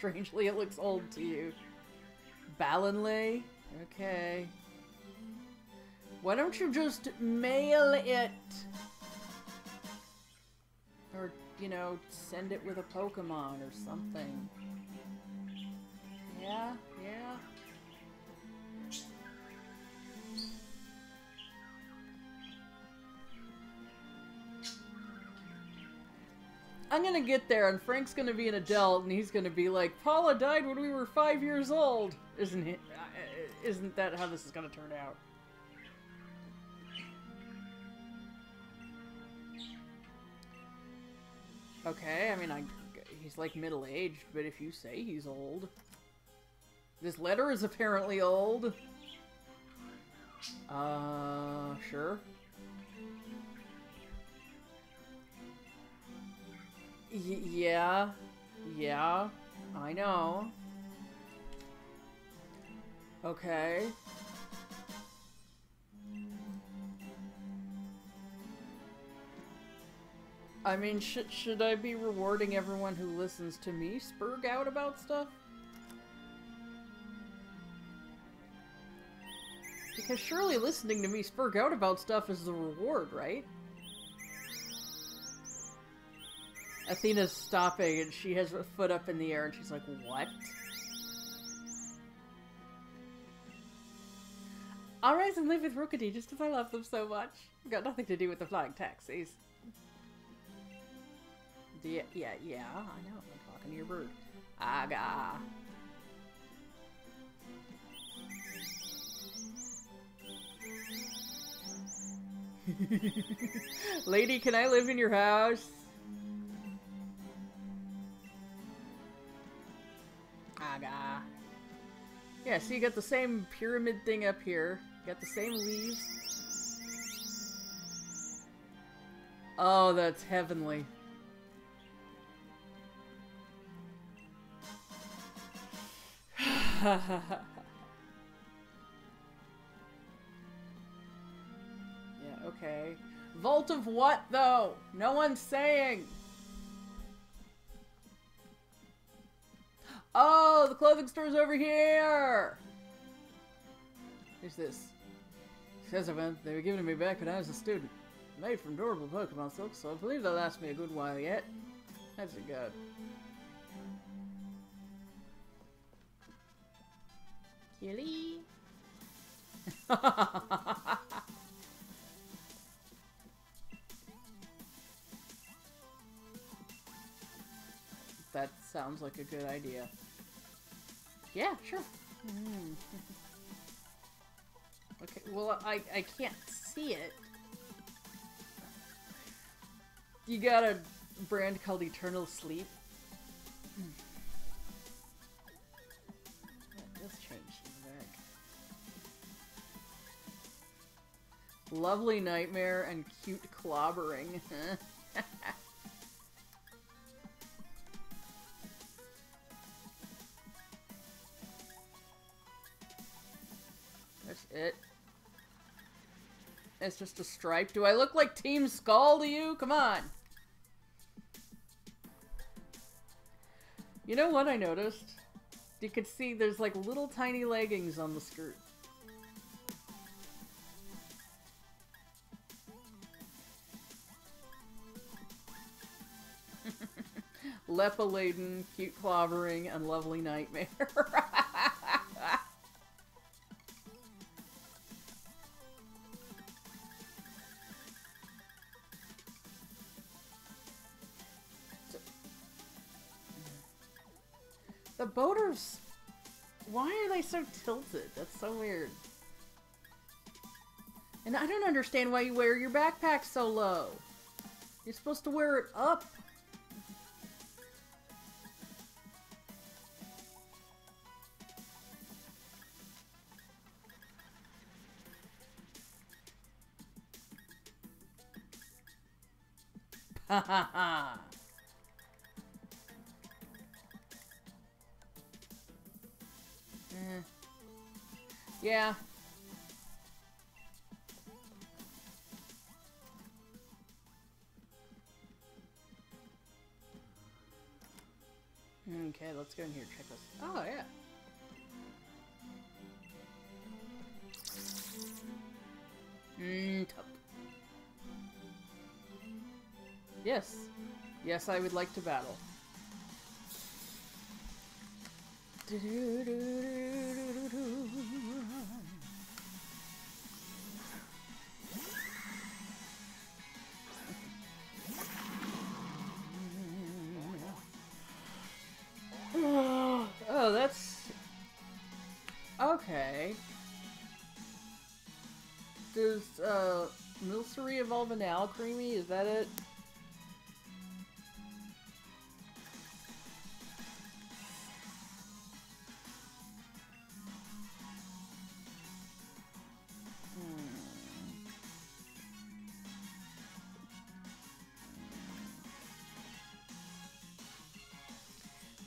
Strangely, it looks old to you. Ballonlea? Okay. Why don't you just mail it? Or, you know, send it with a Pokemon or something. Yeah, I'm gonna get there, and Frank's gonna be an adult, and he's gonna be like, "Paula died when we were five years old." Isn't it? Uh, isn't that how this is gonna turn out? Okay, I mean, I he's like middle aged, but if you say he's old, this letter is apparently old. Uh, sure. Yeah. Yeah. I know. Okay. I mean, should should I be rewarding everyone who listens to me spurg out about stuff? Because surely listening to me spurg out about stuff is the reward, right? Athena's stopping and she has her foot up in the air and she's like, What? I'll rise and live with Rookidee just because I love them so much. I've got nothing to do with the flying taxis. Yeah, yeah, yeah, I know. I'm talking to your bird. Aga. Lady, can I live in your house? Aga. Yeah, so you got the same pyramid thing up here. You got the same leaves. Oh, that's heavenly. yeah, okay. Vault of what, though? No one's saying. Oh, the clothing store's over here! Who's this? Says event they were given to me back when I was a student. Made from durable Pokemon silk, so I believe they'll last me a good while yet. That's a god. Killy. sounds like a good idea. Yeah, sure. Mm. okay, well, I, I can't see it. You got a brand called Eternal Sleep. That does change back. Lovely Nightmare and cute clobbering. It's just a stripe. Do I look like Team Skull to you? Come on. You know what I noticed? You could see there's like little tiny leggings on the skirt. Lepa laden, cute clobbering, and lovely nightmare. so tilted? That's so weird. And I don't understand why you wear your backpack so low. You're supposed to wear it up. Ha ha ha. In here check this. Oh, yeah. Mm, tup. Yes. Yes, I would like to battle. Milcery Creamy? Is that it? Hmm.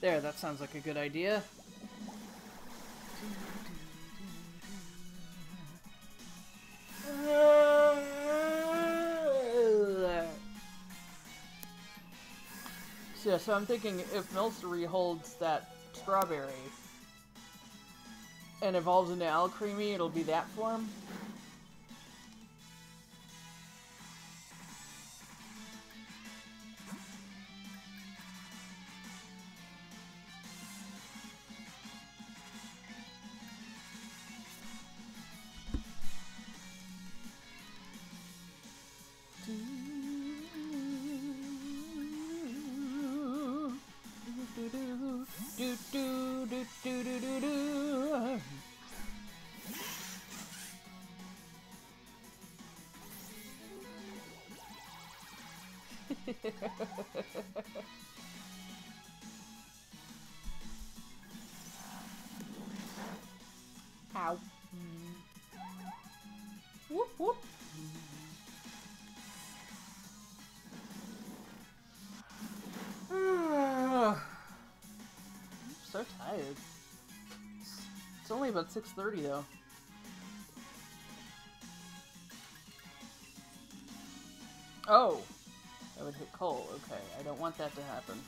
There, that sounds like a good idea. So, I'm thinking if Milcery holds that strawberry and evolves into Alcremie, it'll be that form. do do do do do do do. Ha. tired. It's, only about 6.30 though. Oh! I would hit Cole. Okay, I don't want that to happen.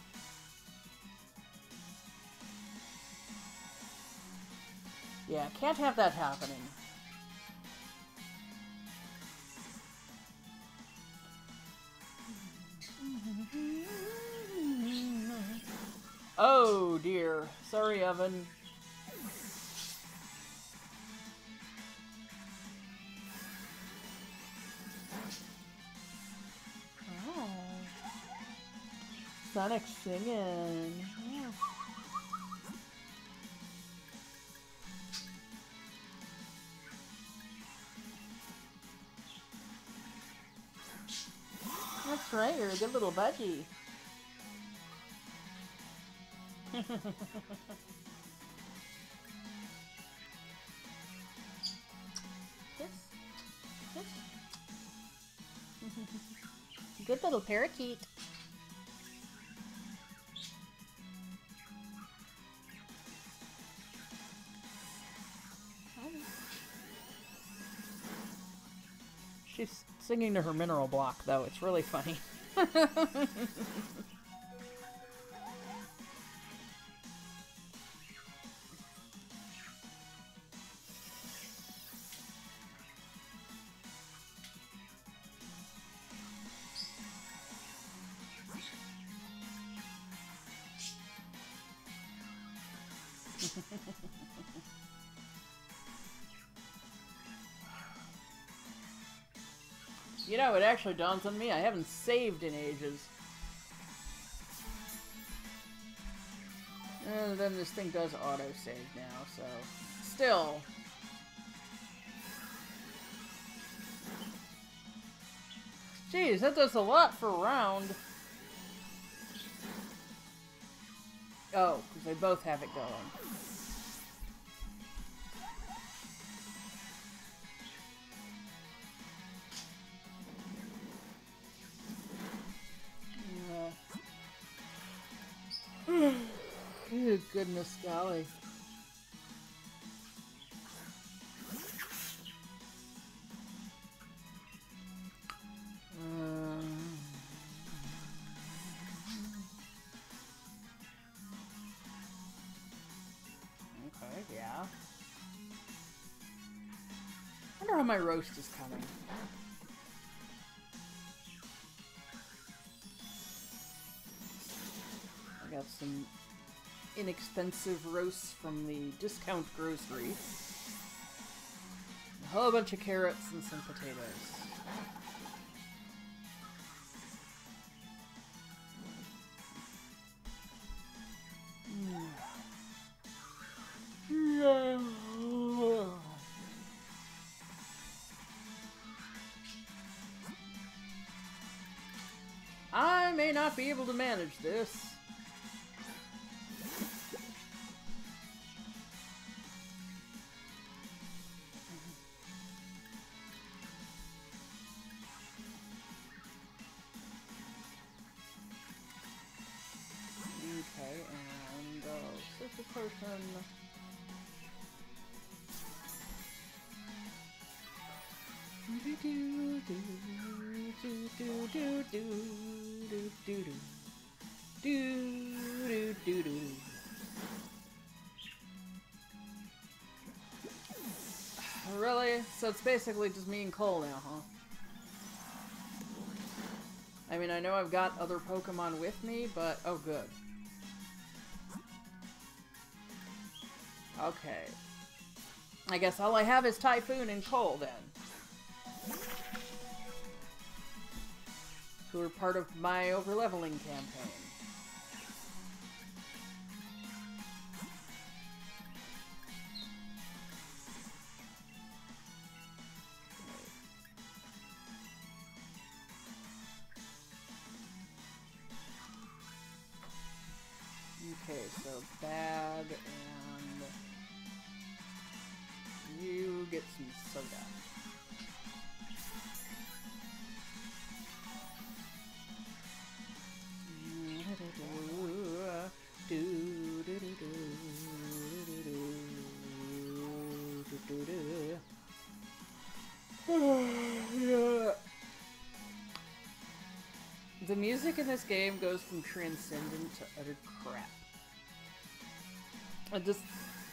Yeah, can't have that happening. Evan. Oh. Sonic singing. Yeah. That's right, you're a good little budgie. Yes. Yes. Good little parakeet. She's singing to her mineral block, though. It's really funny. it actually dawns on me, I haven't saved in ages. And then this thing does auto-save now, so... Still. Jeez, that does a lot for a round. Oh, because they both have it going. Uh, yeah. Wonder how my roast is coming. I got some inexpensive roasts from the discount grocery. A whole bunch of carrots and some potatoes. I may not be able to manage this. So it's basically just me and Cole now, huh? I mean, I know I've got other Pokemon with me, but oh good. Okay. I guess all I have is Typhoon and Cole then. Who are part of my overleveling campaign. The music in this game goes from transcendent to utter crap. I just,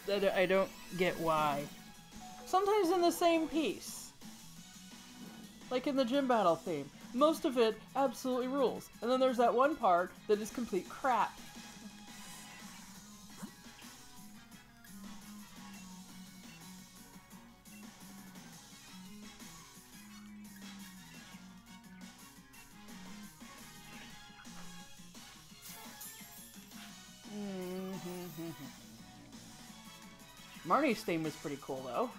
I don't- I don't get why. Sometimes in the same piece. Like in the gym battle theme. Most of it absolutely rules. And then there's that one part that is complete crap. Marnie's theme was pretty cool though.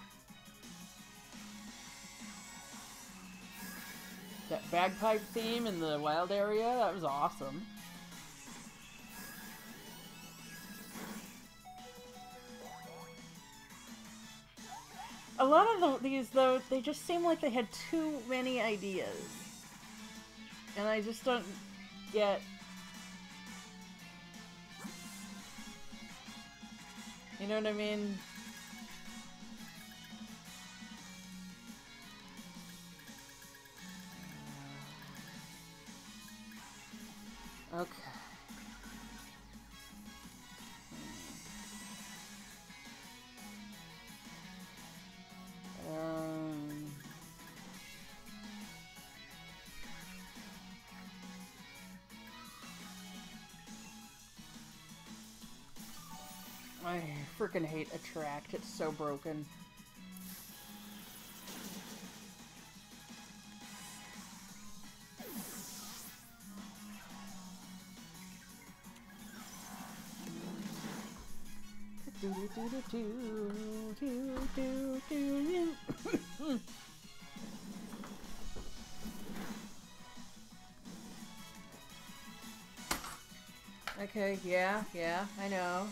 That bagpipe theme in the wild area, that was awesome. A lot of the, these, though, they just seem like they had too many ideas. And I just don't get. You know what I mean? Okay. Um. I freaking hate Attract. It's so broken. Okay, yeah, yeah, I know.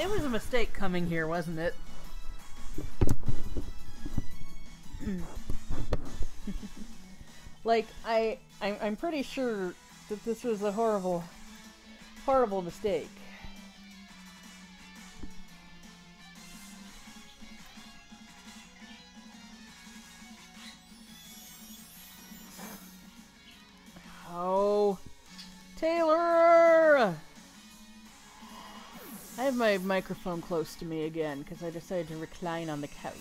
It was a mistake coming here, wasn't it? like I, I'm, I'm pretty sure that this was a horrible, horrible mistake. Oh, Taylor! I have my microphone close to me again because I decided to recline on the couch.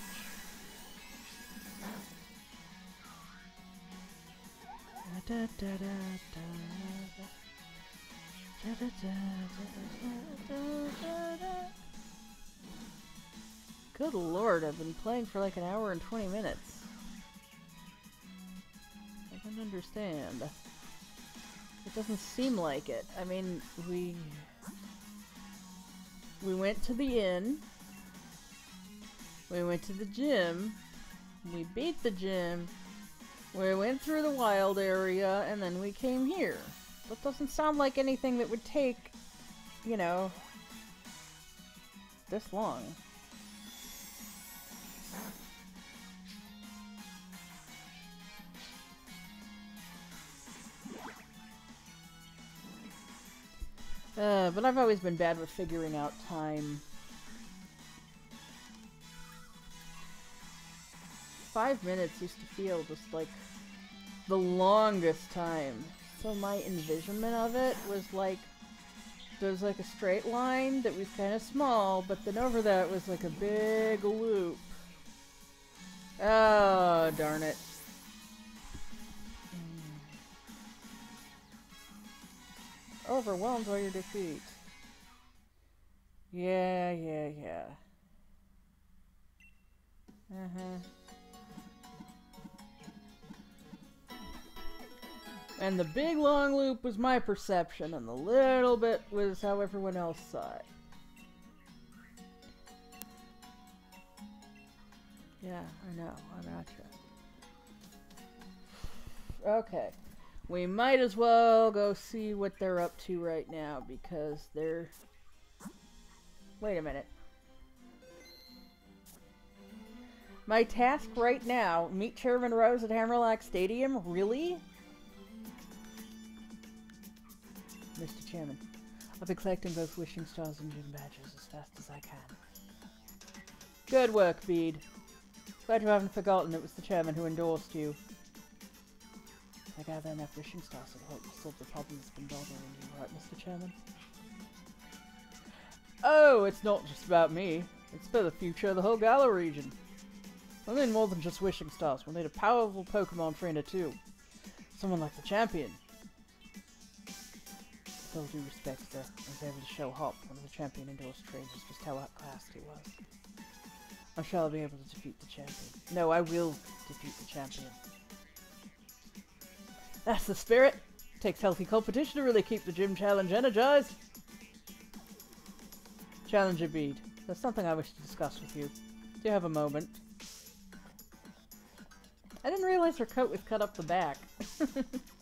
Good lord, I've been playing for like an hour and 20 minutes. I don't understand. It doesn't seem like it. I mean, we we went to the inn. We went to the gym. We beat the gym. We went through the wild area and then we came here. That doesn't sound like anything that would take, you know, this long. Uh, but I've always been bad with figuring out time. Five minutes used to feel just like the longest time. So my envisionment of it was like there was like a straight line that was kind of small, but then over that was like a big loop. Oh, darn it. Overwhelmed by your defeat. Yeah, yeah, yeah. Uh-huh. And the big long loop was my perception, and the little bit was how everyone else saw it. Yeah, I know. I gotcha. Okay. we might as well go see what they're up to right now because they're. Wait a minute. My task right now, meet Chairman Rose at Hammerlocke Stadium? Really? Mr. Chairman, I'll be collecting both wishing stars and gym badges as fast as I can. Good work, Bede. Glad you haven't forgotten it was the chairman who endorsed you. I gather enough wishing stars will help solve the problem that's been bothering you, right, Mr. Chairman? Oh, it's not just about me. It's for the future of the whole Galar region. We'll need more than just wishing stars. We'll need a powerful Pokemon trainer too. Someone like the champion. All due respect, sir, I was able to show Hop, one of the champion endorsed trainers, just how outclassed he was. I shall be able to defeat the champion. No, I will defeat the champion. That's the spirit. Takes healthy competition to really keep the gym challenge energized. Challenger Bede, There's something I wish to discuss with you. Do you have a moment? I didn't realize her coat was cut up the back.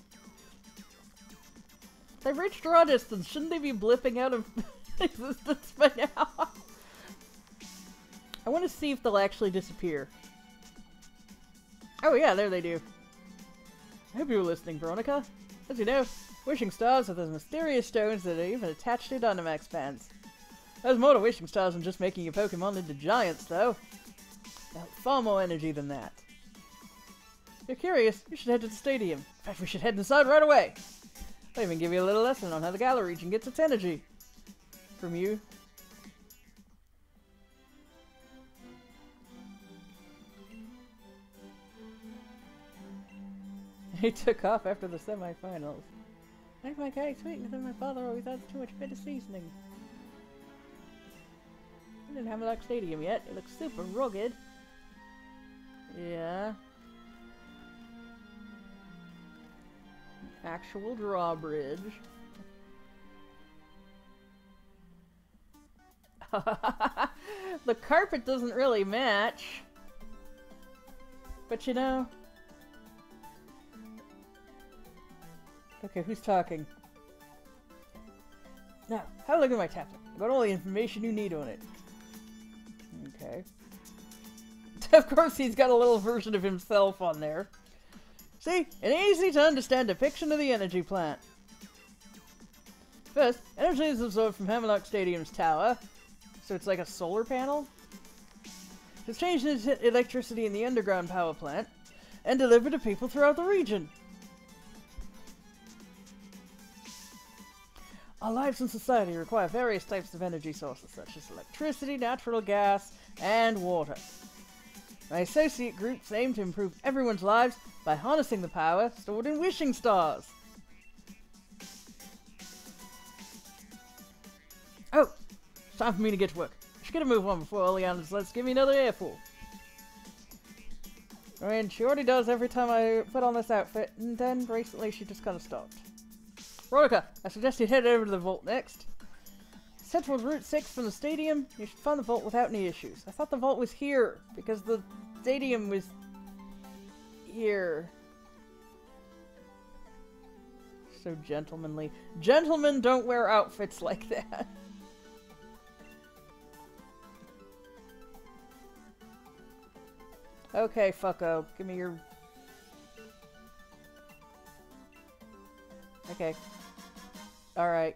They've reached draw distance. Shouldn't they be blipping out of existence by now? I want to see if they'll actually disappear. Oh yeah, there they do. I hope you were listening, Veronica. As you know, wishing stars are those mysterious stones that are even attached to Dynamax fans. There's more to wishing stars than just making your Pokemon into giants, though. They far more energy than that. If you're curious, you should head to the stadium. In fact, we should head inside right away. I'll even give you a little lesson on how the Galar region gets its energy. From you. He took off after the semifinals. Make my cake sweeter than my father always adds too much bitter seasoning. I didn't have a like stadium yet. It looks super rugged. Yeah. Actual drawbridge. the carpet doesn't really match. But you know. Okay, who's talking? Now, have a look at my tablet. I've got all the information you need on it. Okay. of course, he's got a little version of himself on there. See, an easy to understand depiction of the energy plant. First, energy is absorbed from Hammerlocke Stadium's tower, so it's like a solar panel. It's changed into electricity in the underground power plant, and delivered to people throughout the region. Our lives in society require various types of energy sources, such as electricity, natural gas, and water. My associate groups aim to improve everyone's lives by harnessing the power stored in wishing stars. Oh, it's time for me to get to work. I should get a move on before Oleana's let's give me another earful. I mean, she already does every time I put on this outfit, and then recently she just kind of stopped. Veronica, I suggest you head over to the vault next. Towards Route 6 from the stadium. You should find the vault without any issues. I thought the vault was here, because the stadium was here. So gentlemanly. Gentlemen don't wear outfits like that. Okay, fucko. Give me your... Okay. Alright.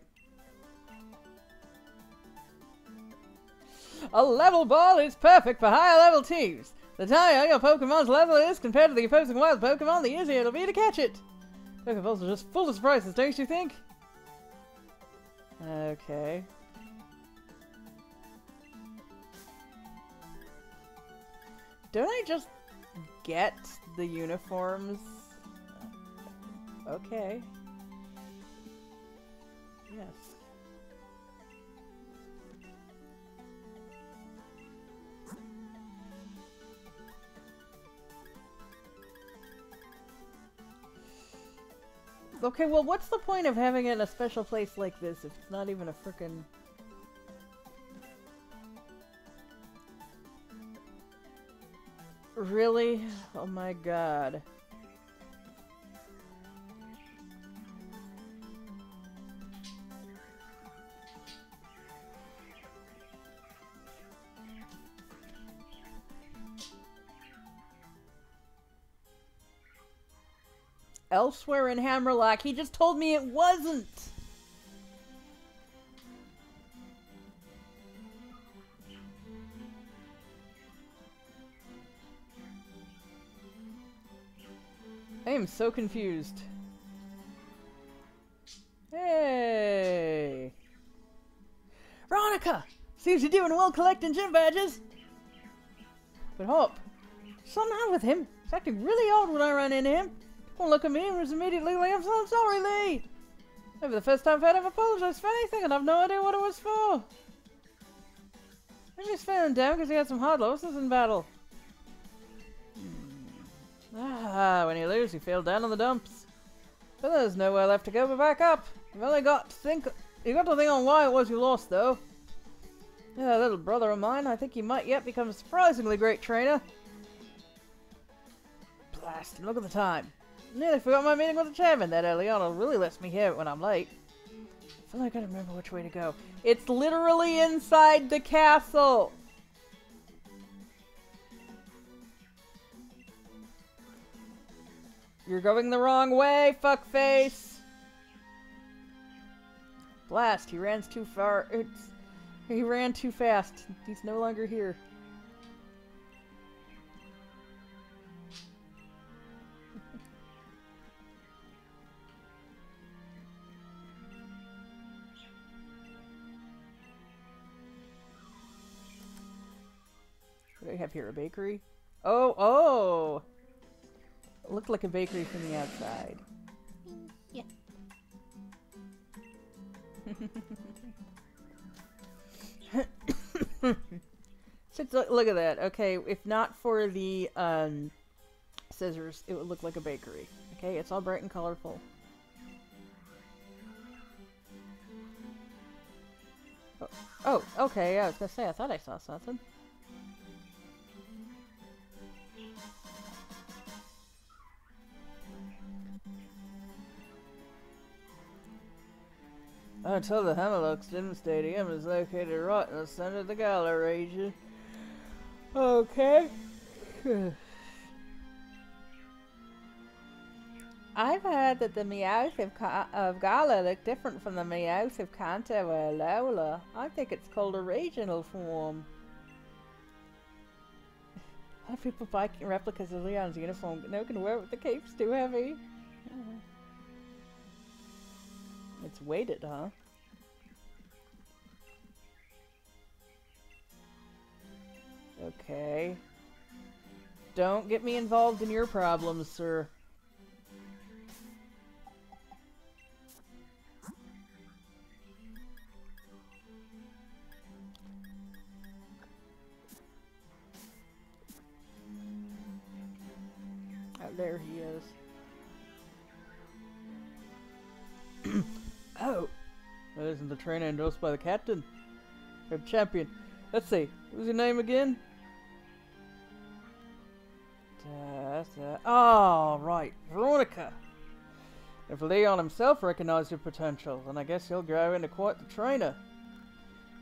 A level ball is perfect for higher level teams. The higher your Pokemon's level is compared to the opposing wild Pokemon, the easier it'll be to catch it. Pokeballs are just full of surprises, don't you think? Okay. Don't I just get the uniforms? Okay. Yes. Okay, well, what's the point of having it in a special place like this if it's not even a frickin' Really? Oh my god. Elsewhere in Hammerlocke. He just told me it wasn't. I am so confused. Hey! Veronica! Seems you're doing well collecting gym badges! But Hop, something on with him. He's acting really odd when I run into him. Won't look at me and was immediately like, I'm so sorry, Lee! Maybe the first time I've had him apologize for anything and I've no idea what it was for. Maybe he's feeling down because he had some hard losses in battle. Hmm. Ah, when you lose, you feel down in the dumps. But there's nowhere left to go but back up. You've only got to think. You got to think on why it was you lost, though. Yeah, little brother of mine. I think he might yet become a surprisingly great trainer. Blast! Look at the time. Nearly forgot my meeting with the chairman that on. Really lets me hear it when I'm late. I feel like I gotta remember which way to go. It's literally inside the castle. You're going the wrong way, fuckface! Blast, he ran too far. It's, he ran too fast. He's no longer here. We have here? A bakery? Oh, oh! It looked like a bakery from the outside. Yeah. Look at that. Okay, if not for the um, scissors, it would look like a bakery. Okay, it's all bright and colorful. Oh, oh, okay. I was gonna say I thought I saw something. Until the Gym Stadium is located right in the center of the Galar region. Okay. I've heard that the Meowth of, of Galar look different from the Meowth of Kanto or Alola. I think it's called a regional form. A lot of people buy replicas of Leon's uniform, but no one can wear it with the cape's too heavy. It's weighted, huh? Okay. Don't get me involved in your problems, sir. Oh, there he is. oh! That isn't the trainer endorsed by the captain. Or champion. Let's see. What's your name again? Da, da. Oh, right. Veronica. If Leon himself recognized your potential, then I guess he'll grow into quite the trainer.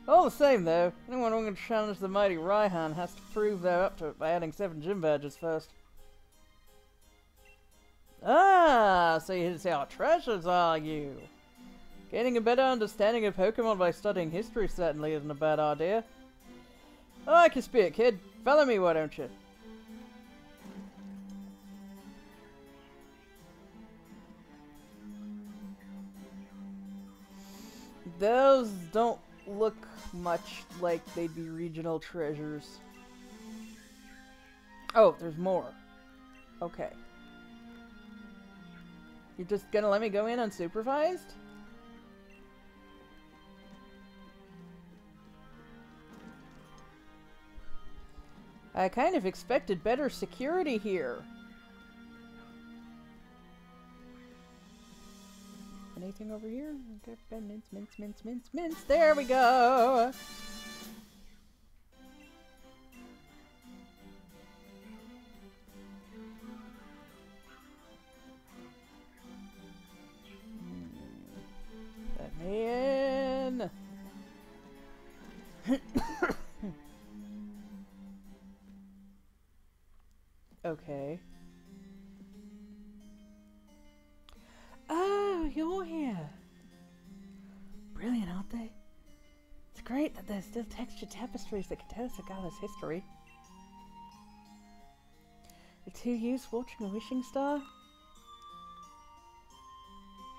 All the same, though, anyone who can challenge the mighty Raihan has to prove they're up to it by adding seven gym badges first. Ah, so you see our treasures, are you? Gaining a better understanding of Pokemon by studying history certainly isn't a bad idea. I can speak, kid. Follow me, why don't you? Those don't look much like they'd be regional treasures. Oh, there's more. Okay. You're just gonna let me go in unsupervised? I kind of expected better security here. Anything over here? Mince, mince, mince, mince, mince. There we go. Okay. Oh, you're here. Brilliant, aren't they? It's great that there's still textured tapestries that can tell us Galar's history. The two youths watching a wishing star?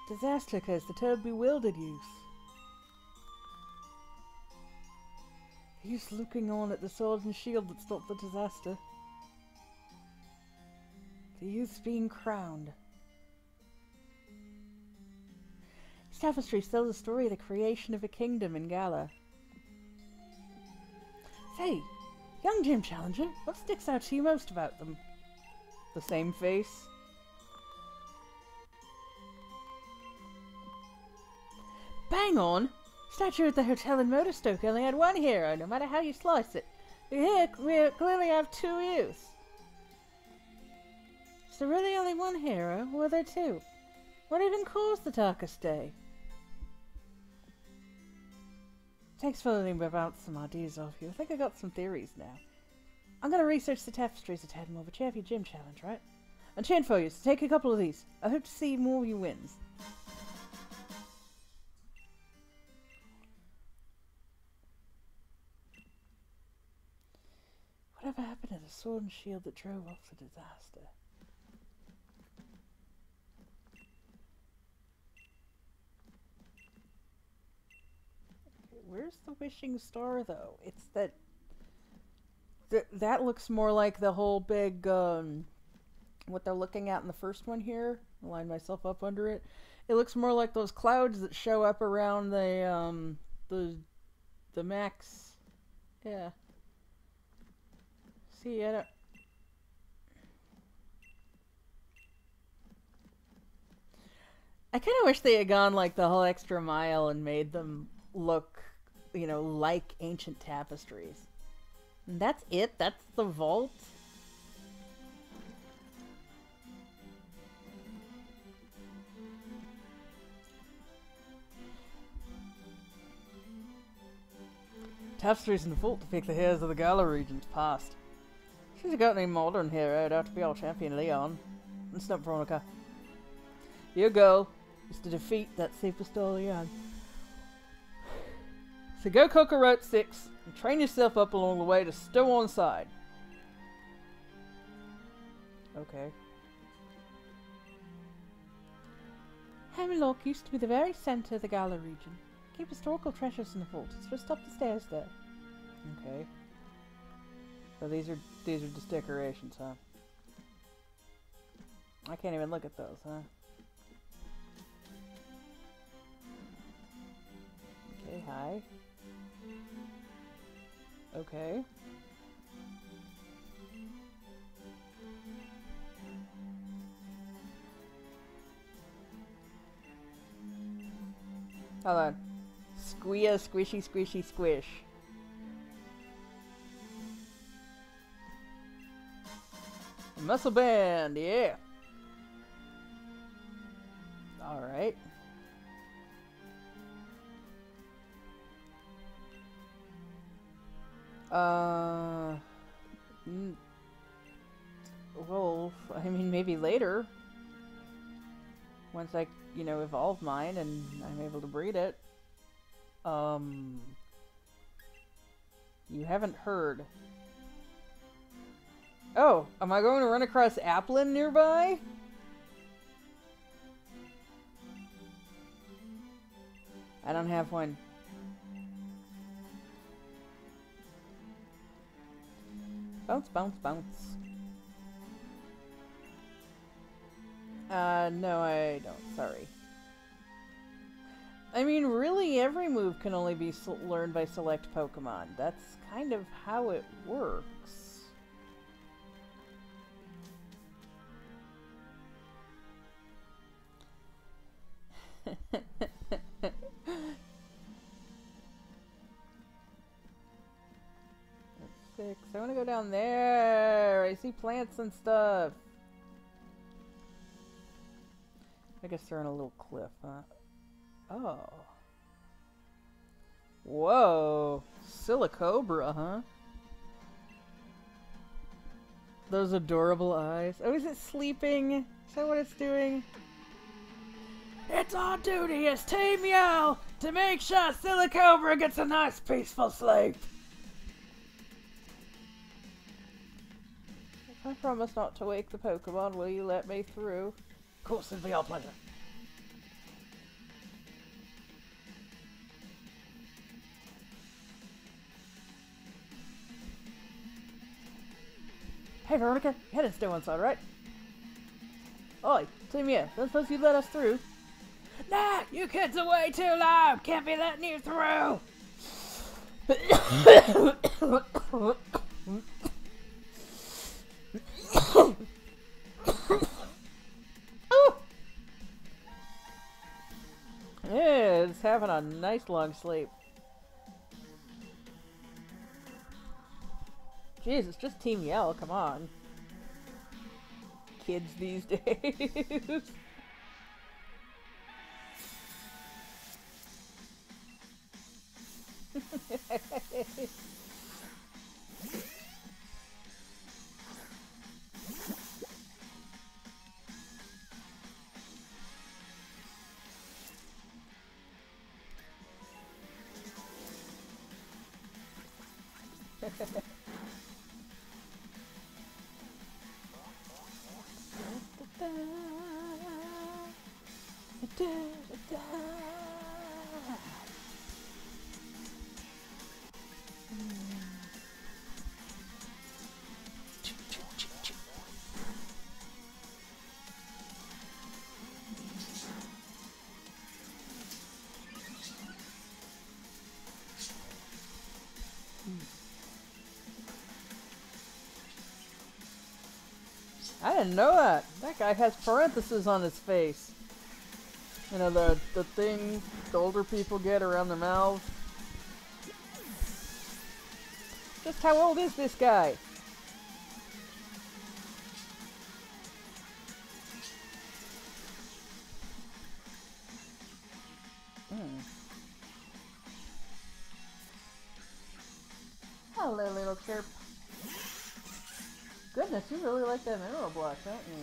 Disaster occurs, the two bewildered youths. The looking on at the sword and shield that stopped the disaster. The youths being crowned. These tapestries tell the story of the creation of a kingdom in Galar. Say, young Gym Challenger, what sticks out to you most about them? The same face? Bang on! Statue at the hotel in Motostoke only had one hero, no matter how you slice it. Here, we clearly have two youths. There really only one hero, were there two? What even caused the darkest day? Thanks for letting me bounce some ideas off you. I think I got some theories now. I'm gonna research the tapestries a tad more, but you have your gym challenge, right? I'm for you, so take a couple of these. I hope to see more of you wins. Whatever happened to the sword and shield that drove off the disaster? Where's the wishing star, though? It's that. Th- that looks more like the whole big. Um, what they're looking at in the first one here. Line myself up under it. It looks more like those clouds that show up around the um the the max. Yeah. See, I don't. I kind of wish they had gone like the whole extra mile and made them look, you know, like ancient tapestries. And that's it? That's the vault? Tapestries in the vault depict the heroes of the Galar region's past. Have got any modern hero, it'd have to be our champion Leon. And Snub Veronica. Your goal is to defeat that superstar Leon. So go conquer Route 6 and train yourself up along the way to Stow-on-Side. Okay. Hammerlocke used to be the very center of the Galar region. Keep historical treasures in the vault. It's just up the stairs there. Okay. So these are these are just decorations, huh? I can't even look at those, huh? Okay, hi. Okay. Hold on. Squeal, squishy, squishy, squish. Muscle band, yeah. All right. Uh, mm, well, I mean, maybe later. Once I, you know, evolve mine and I'm able to breed it. Um, you haven't heard. Oh, am I going to run across Applin nearby? I don't have one. Bounce, bounce, bounce. Uh, no, I don't. Sorry. I mean, really, every move can only be learned by select Pokemon. That's kind of how it works. I want to go down there. I see plants and stuff. I guess they're on a little cliff, huh? Oh. Whoa. Silicobra, huh? Those adorable eyes. Oh, is it sleeping? Is that what it's doing? It's our duty as Team Yell to make sure Silicobra gets a nice peaceful sleep. I promise not to wake the Pokemon, will you let me through? Of course, it'll be our pleasure. Hey Veronica, you had to Stow-on-Side, right? Oi, Team Yell, don't suppose you let us through? Nah, you kids are way too loud! Can't be letting you through! Yeah, it's having a nice long sleep. Jeez, it's just Team Yell, come on. Kids these days. Ha, ha, ha. I didn't know that. That guy has parentheses on his face. You know, the, the thing the older people get around their mouths. Just how old is this guy? Don't you?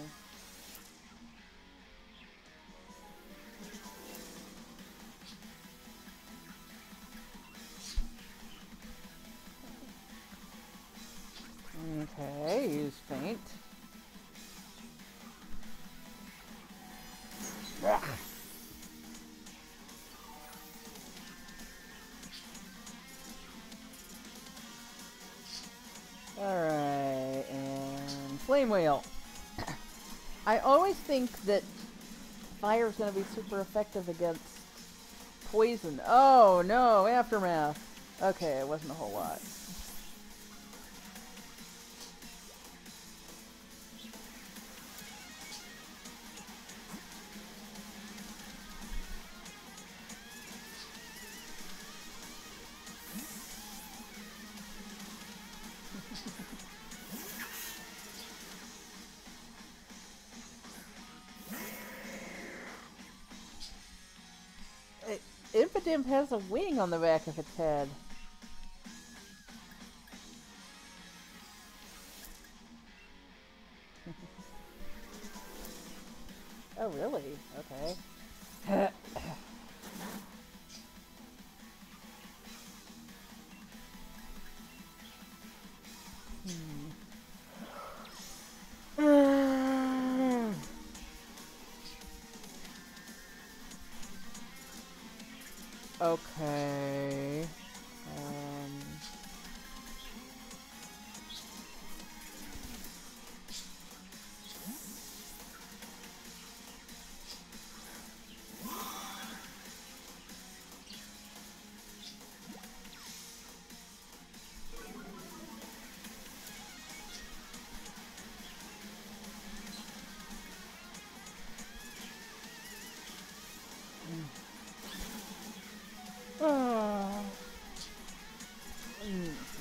Okay, use faint. Ugh. Alright, and Flame Wheel. I always think that fire is going to be super effective against poison. Oh no, Aftermath. Okay, it wasn't a whole lot. Impidimp has a wing on the back of its head.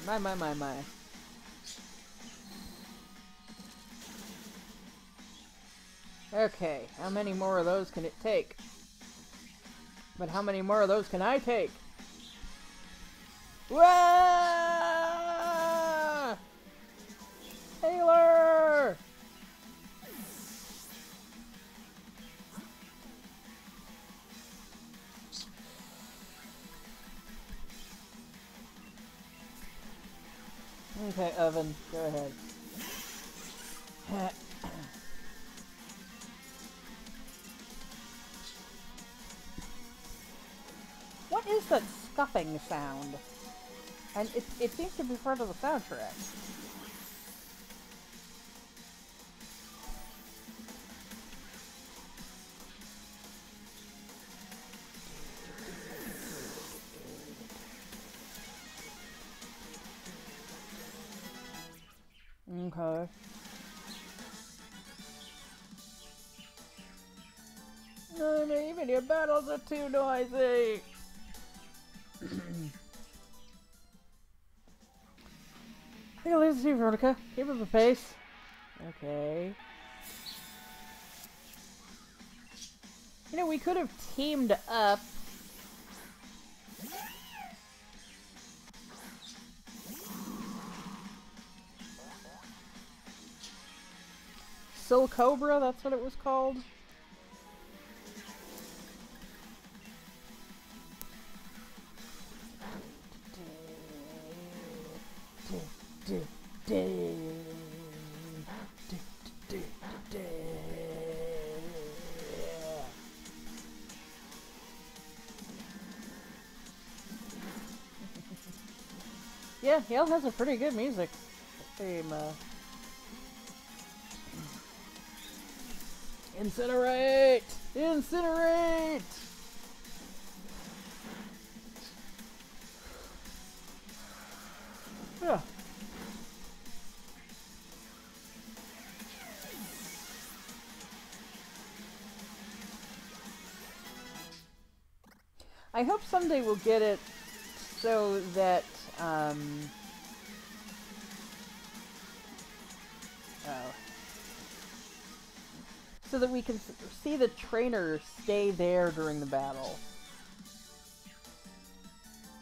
My, my, my, my. Okay, how many more of those can it take? But how many more of those can I take? Wah! Sound? And it, it seems to be part of the soundtrack. Okay. No, no, even your battles are too noisy. Veronica. Keep up the pace. Okay. You know, we could have teamed up. Silicobra, that's what it was called. Yeah, Yell has a pretty good music theme. Uh, incinerate! Incinerate! Yeah. I hope someday we'll get it so that um oh so that we can see the trainer stay there during the battle.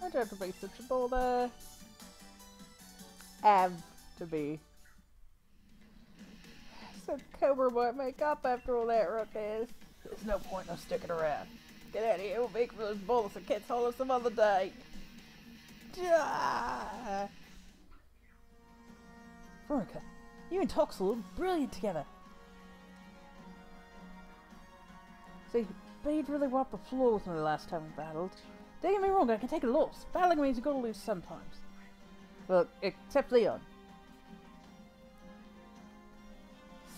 I don't have to be such a boulder. Have to be. So Cobra might make up after all that ruckus. There's no point in sticking around. Get out of here, we'll make for those bullets and catch hold of some other day. Veronica, you and Toxel look brilliant together. See, Bede really wiped the floor with me the last time we battled. Don't get me wrong, I can take a loss. Battling means you've gotta lose sometimes. Well, except Leon.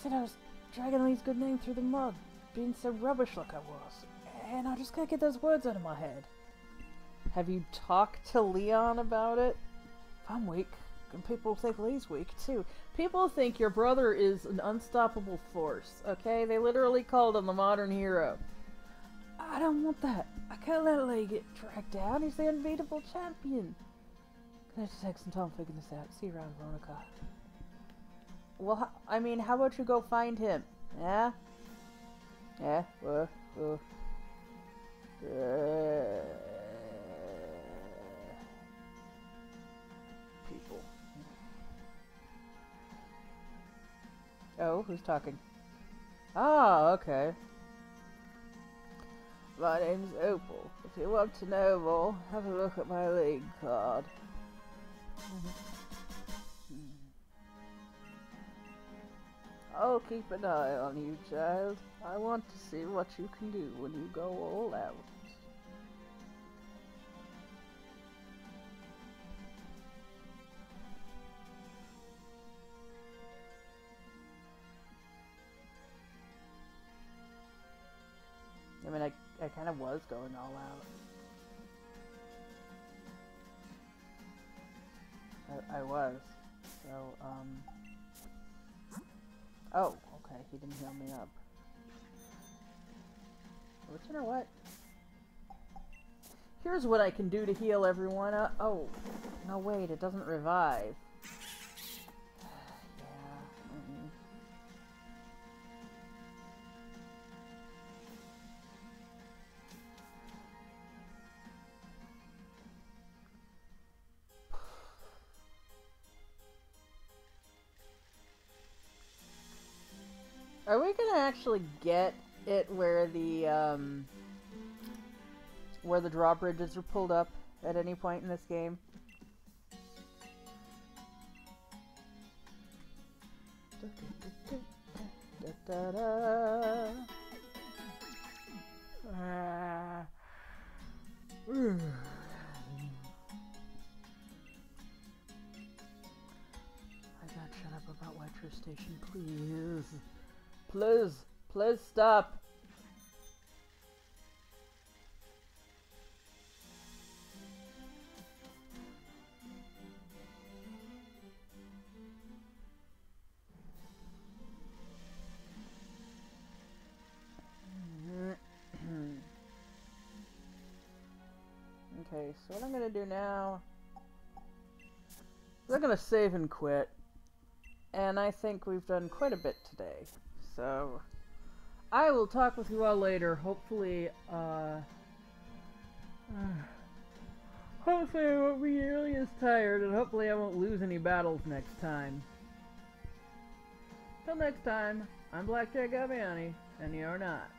Said I was dragging Lee's good name through the mud, being so rubbish like I was. And I just can't get those words out of my head. Have you talked to Leon about it? I'm weak, and people think Lee's weak too. People think your brother is an unstoppable force, okay? They literally called him the modern hero. I don't want that. I can't let Lee get dragged down. He's the unbeatable champion. Have to take some time figuring this out. See you around, Veronica. Well, I mean, how about you go find him? Yeah? Yeah? Well. Uh, people. Oh, who's talking? Ah, okay. My name's Opal. If you want to know more, have a look at my league card. I'll keep an eye on you, child. I want to see what you can do when you go all out. Kind of was going all out. I, I was. So, um... Oh, okay, he didn't heal me up. Listen or what? Here's what I can do to heal everyone up. Oh, no wait, it doesn't revive. gonna actually get it where the um, where the drawbridges are pulled up at any point in this game? I got shut up about Wetro Station, please. Please, please stop. okay, so what I'm gonna do now is I'm gonna save and quit. And I think we've done quite a bit today. So I will talk with you all later. Hopefully, uh, hopefully I won't be nearly as tired, and hopefully I won't lose any battles next time. Till next time, I'm Blackjack Gaviani, and you're not.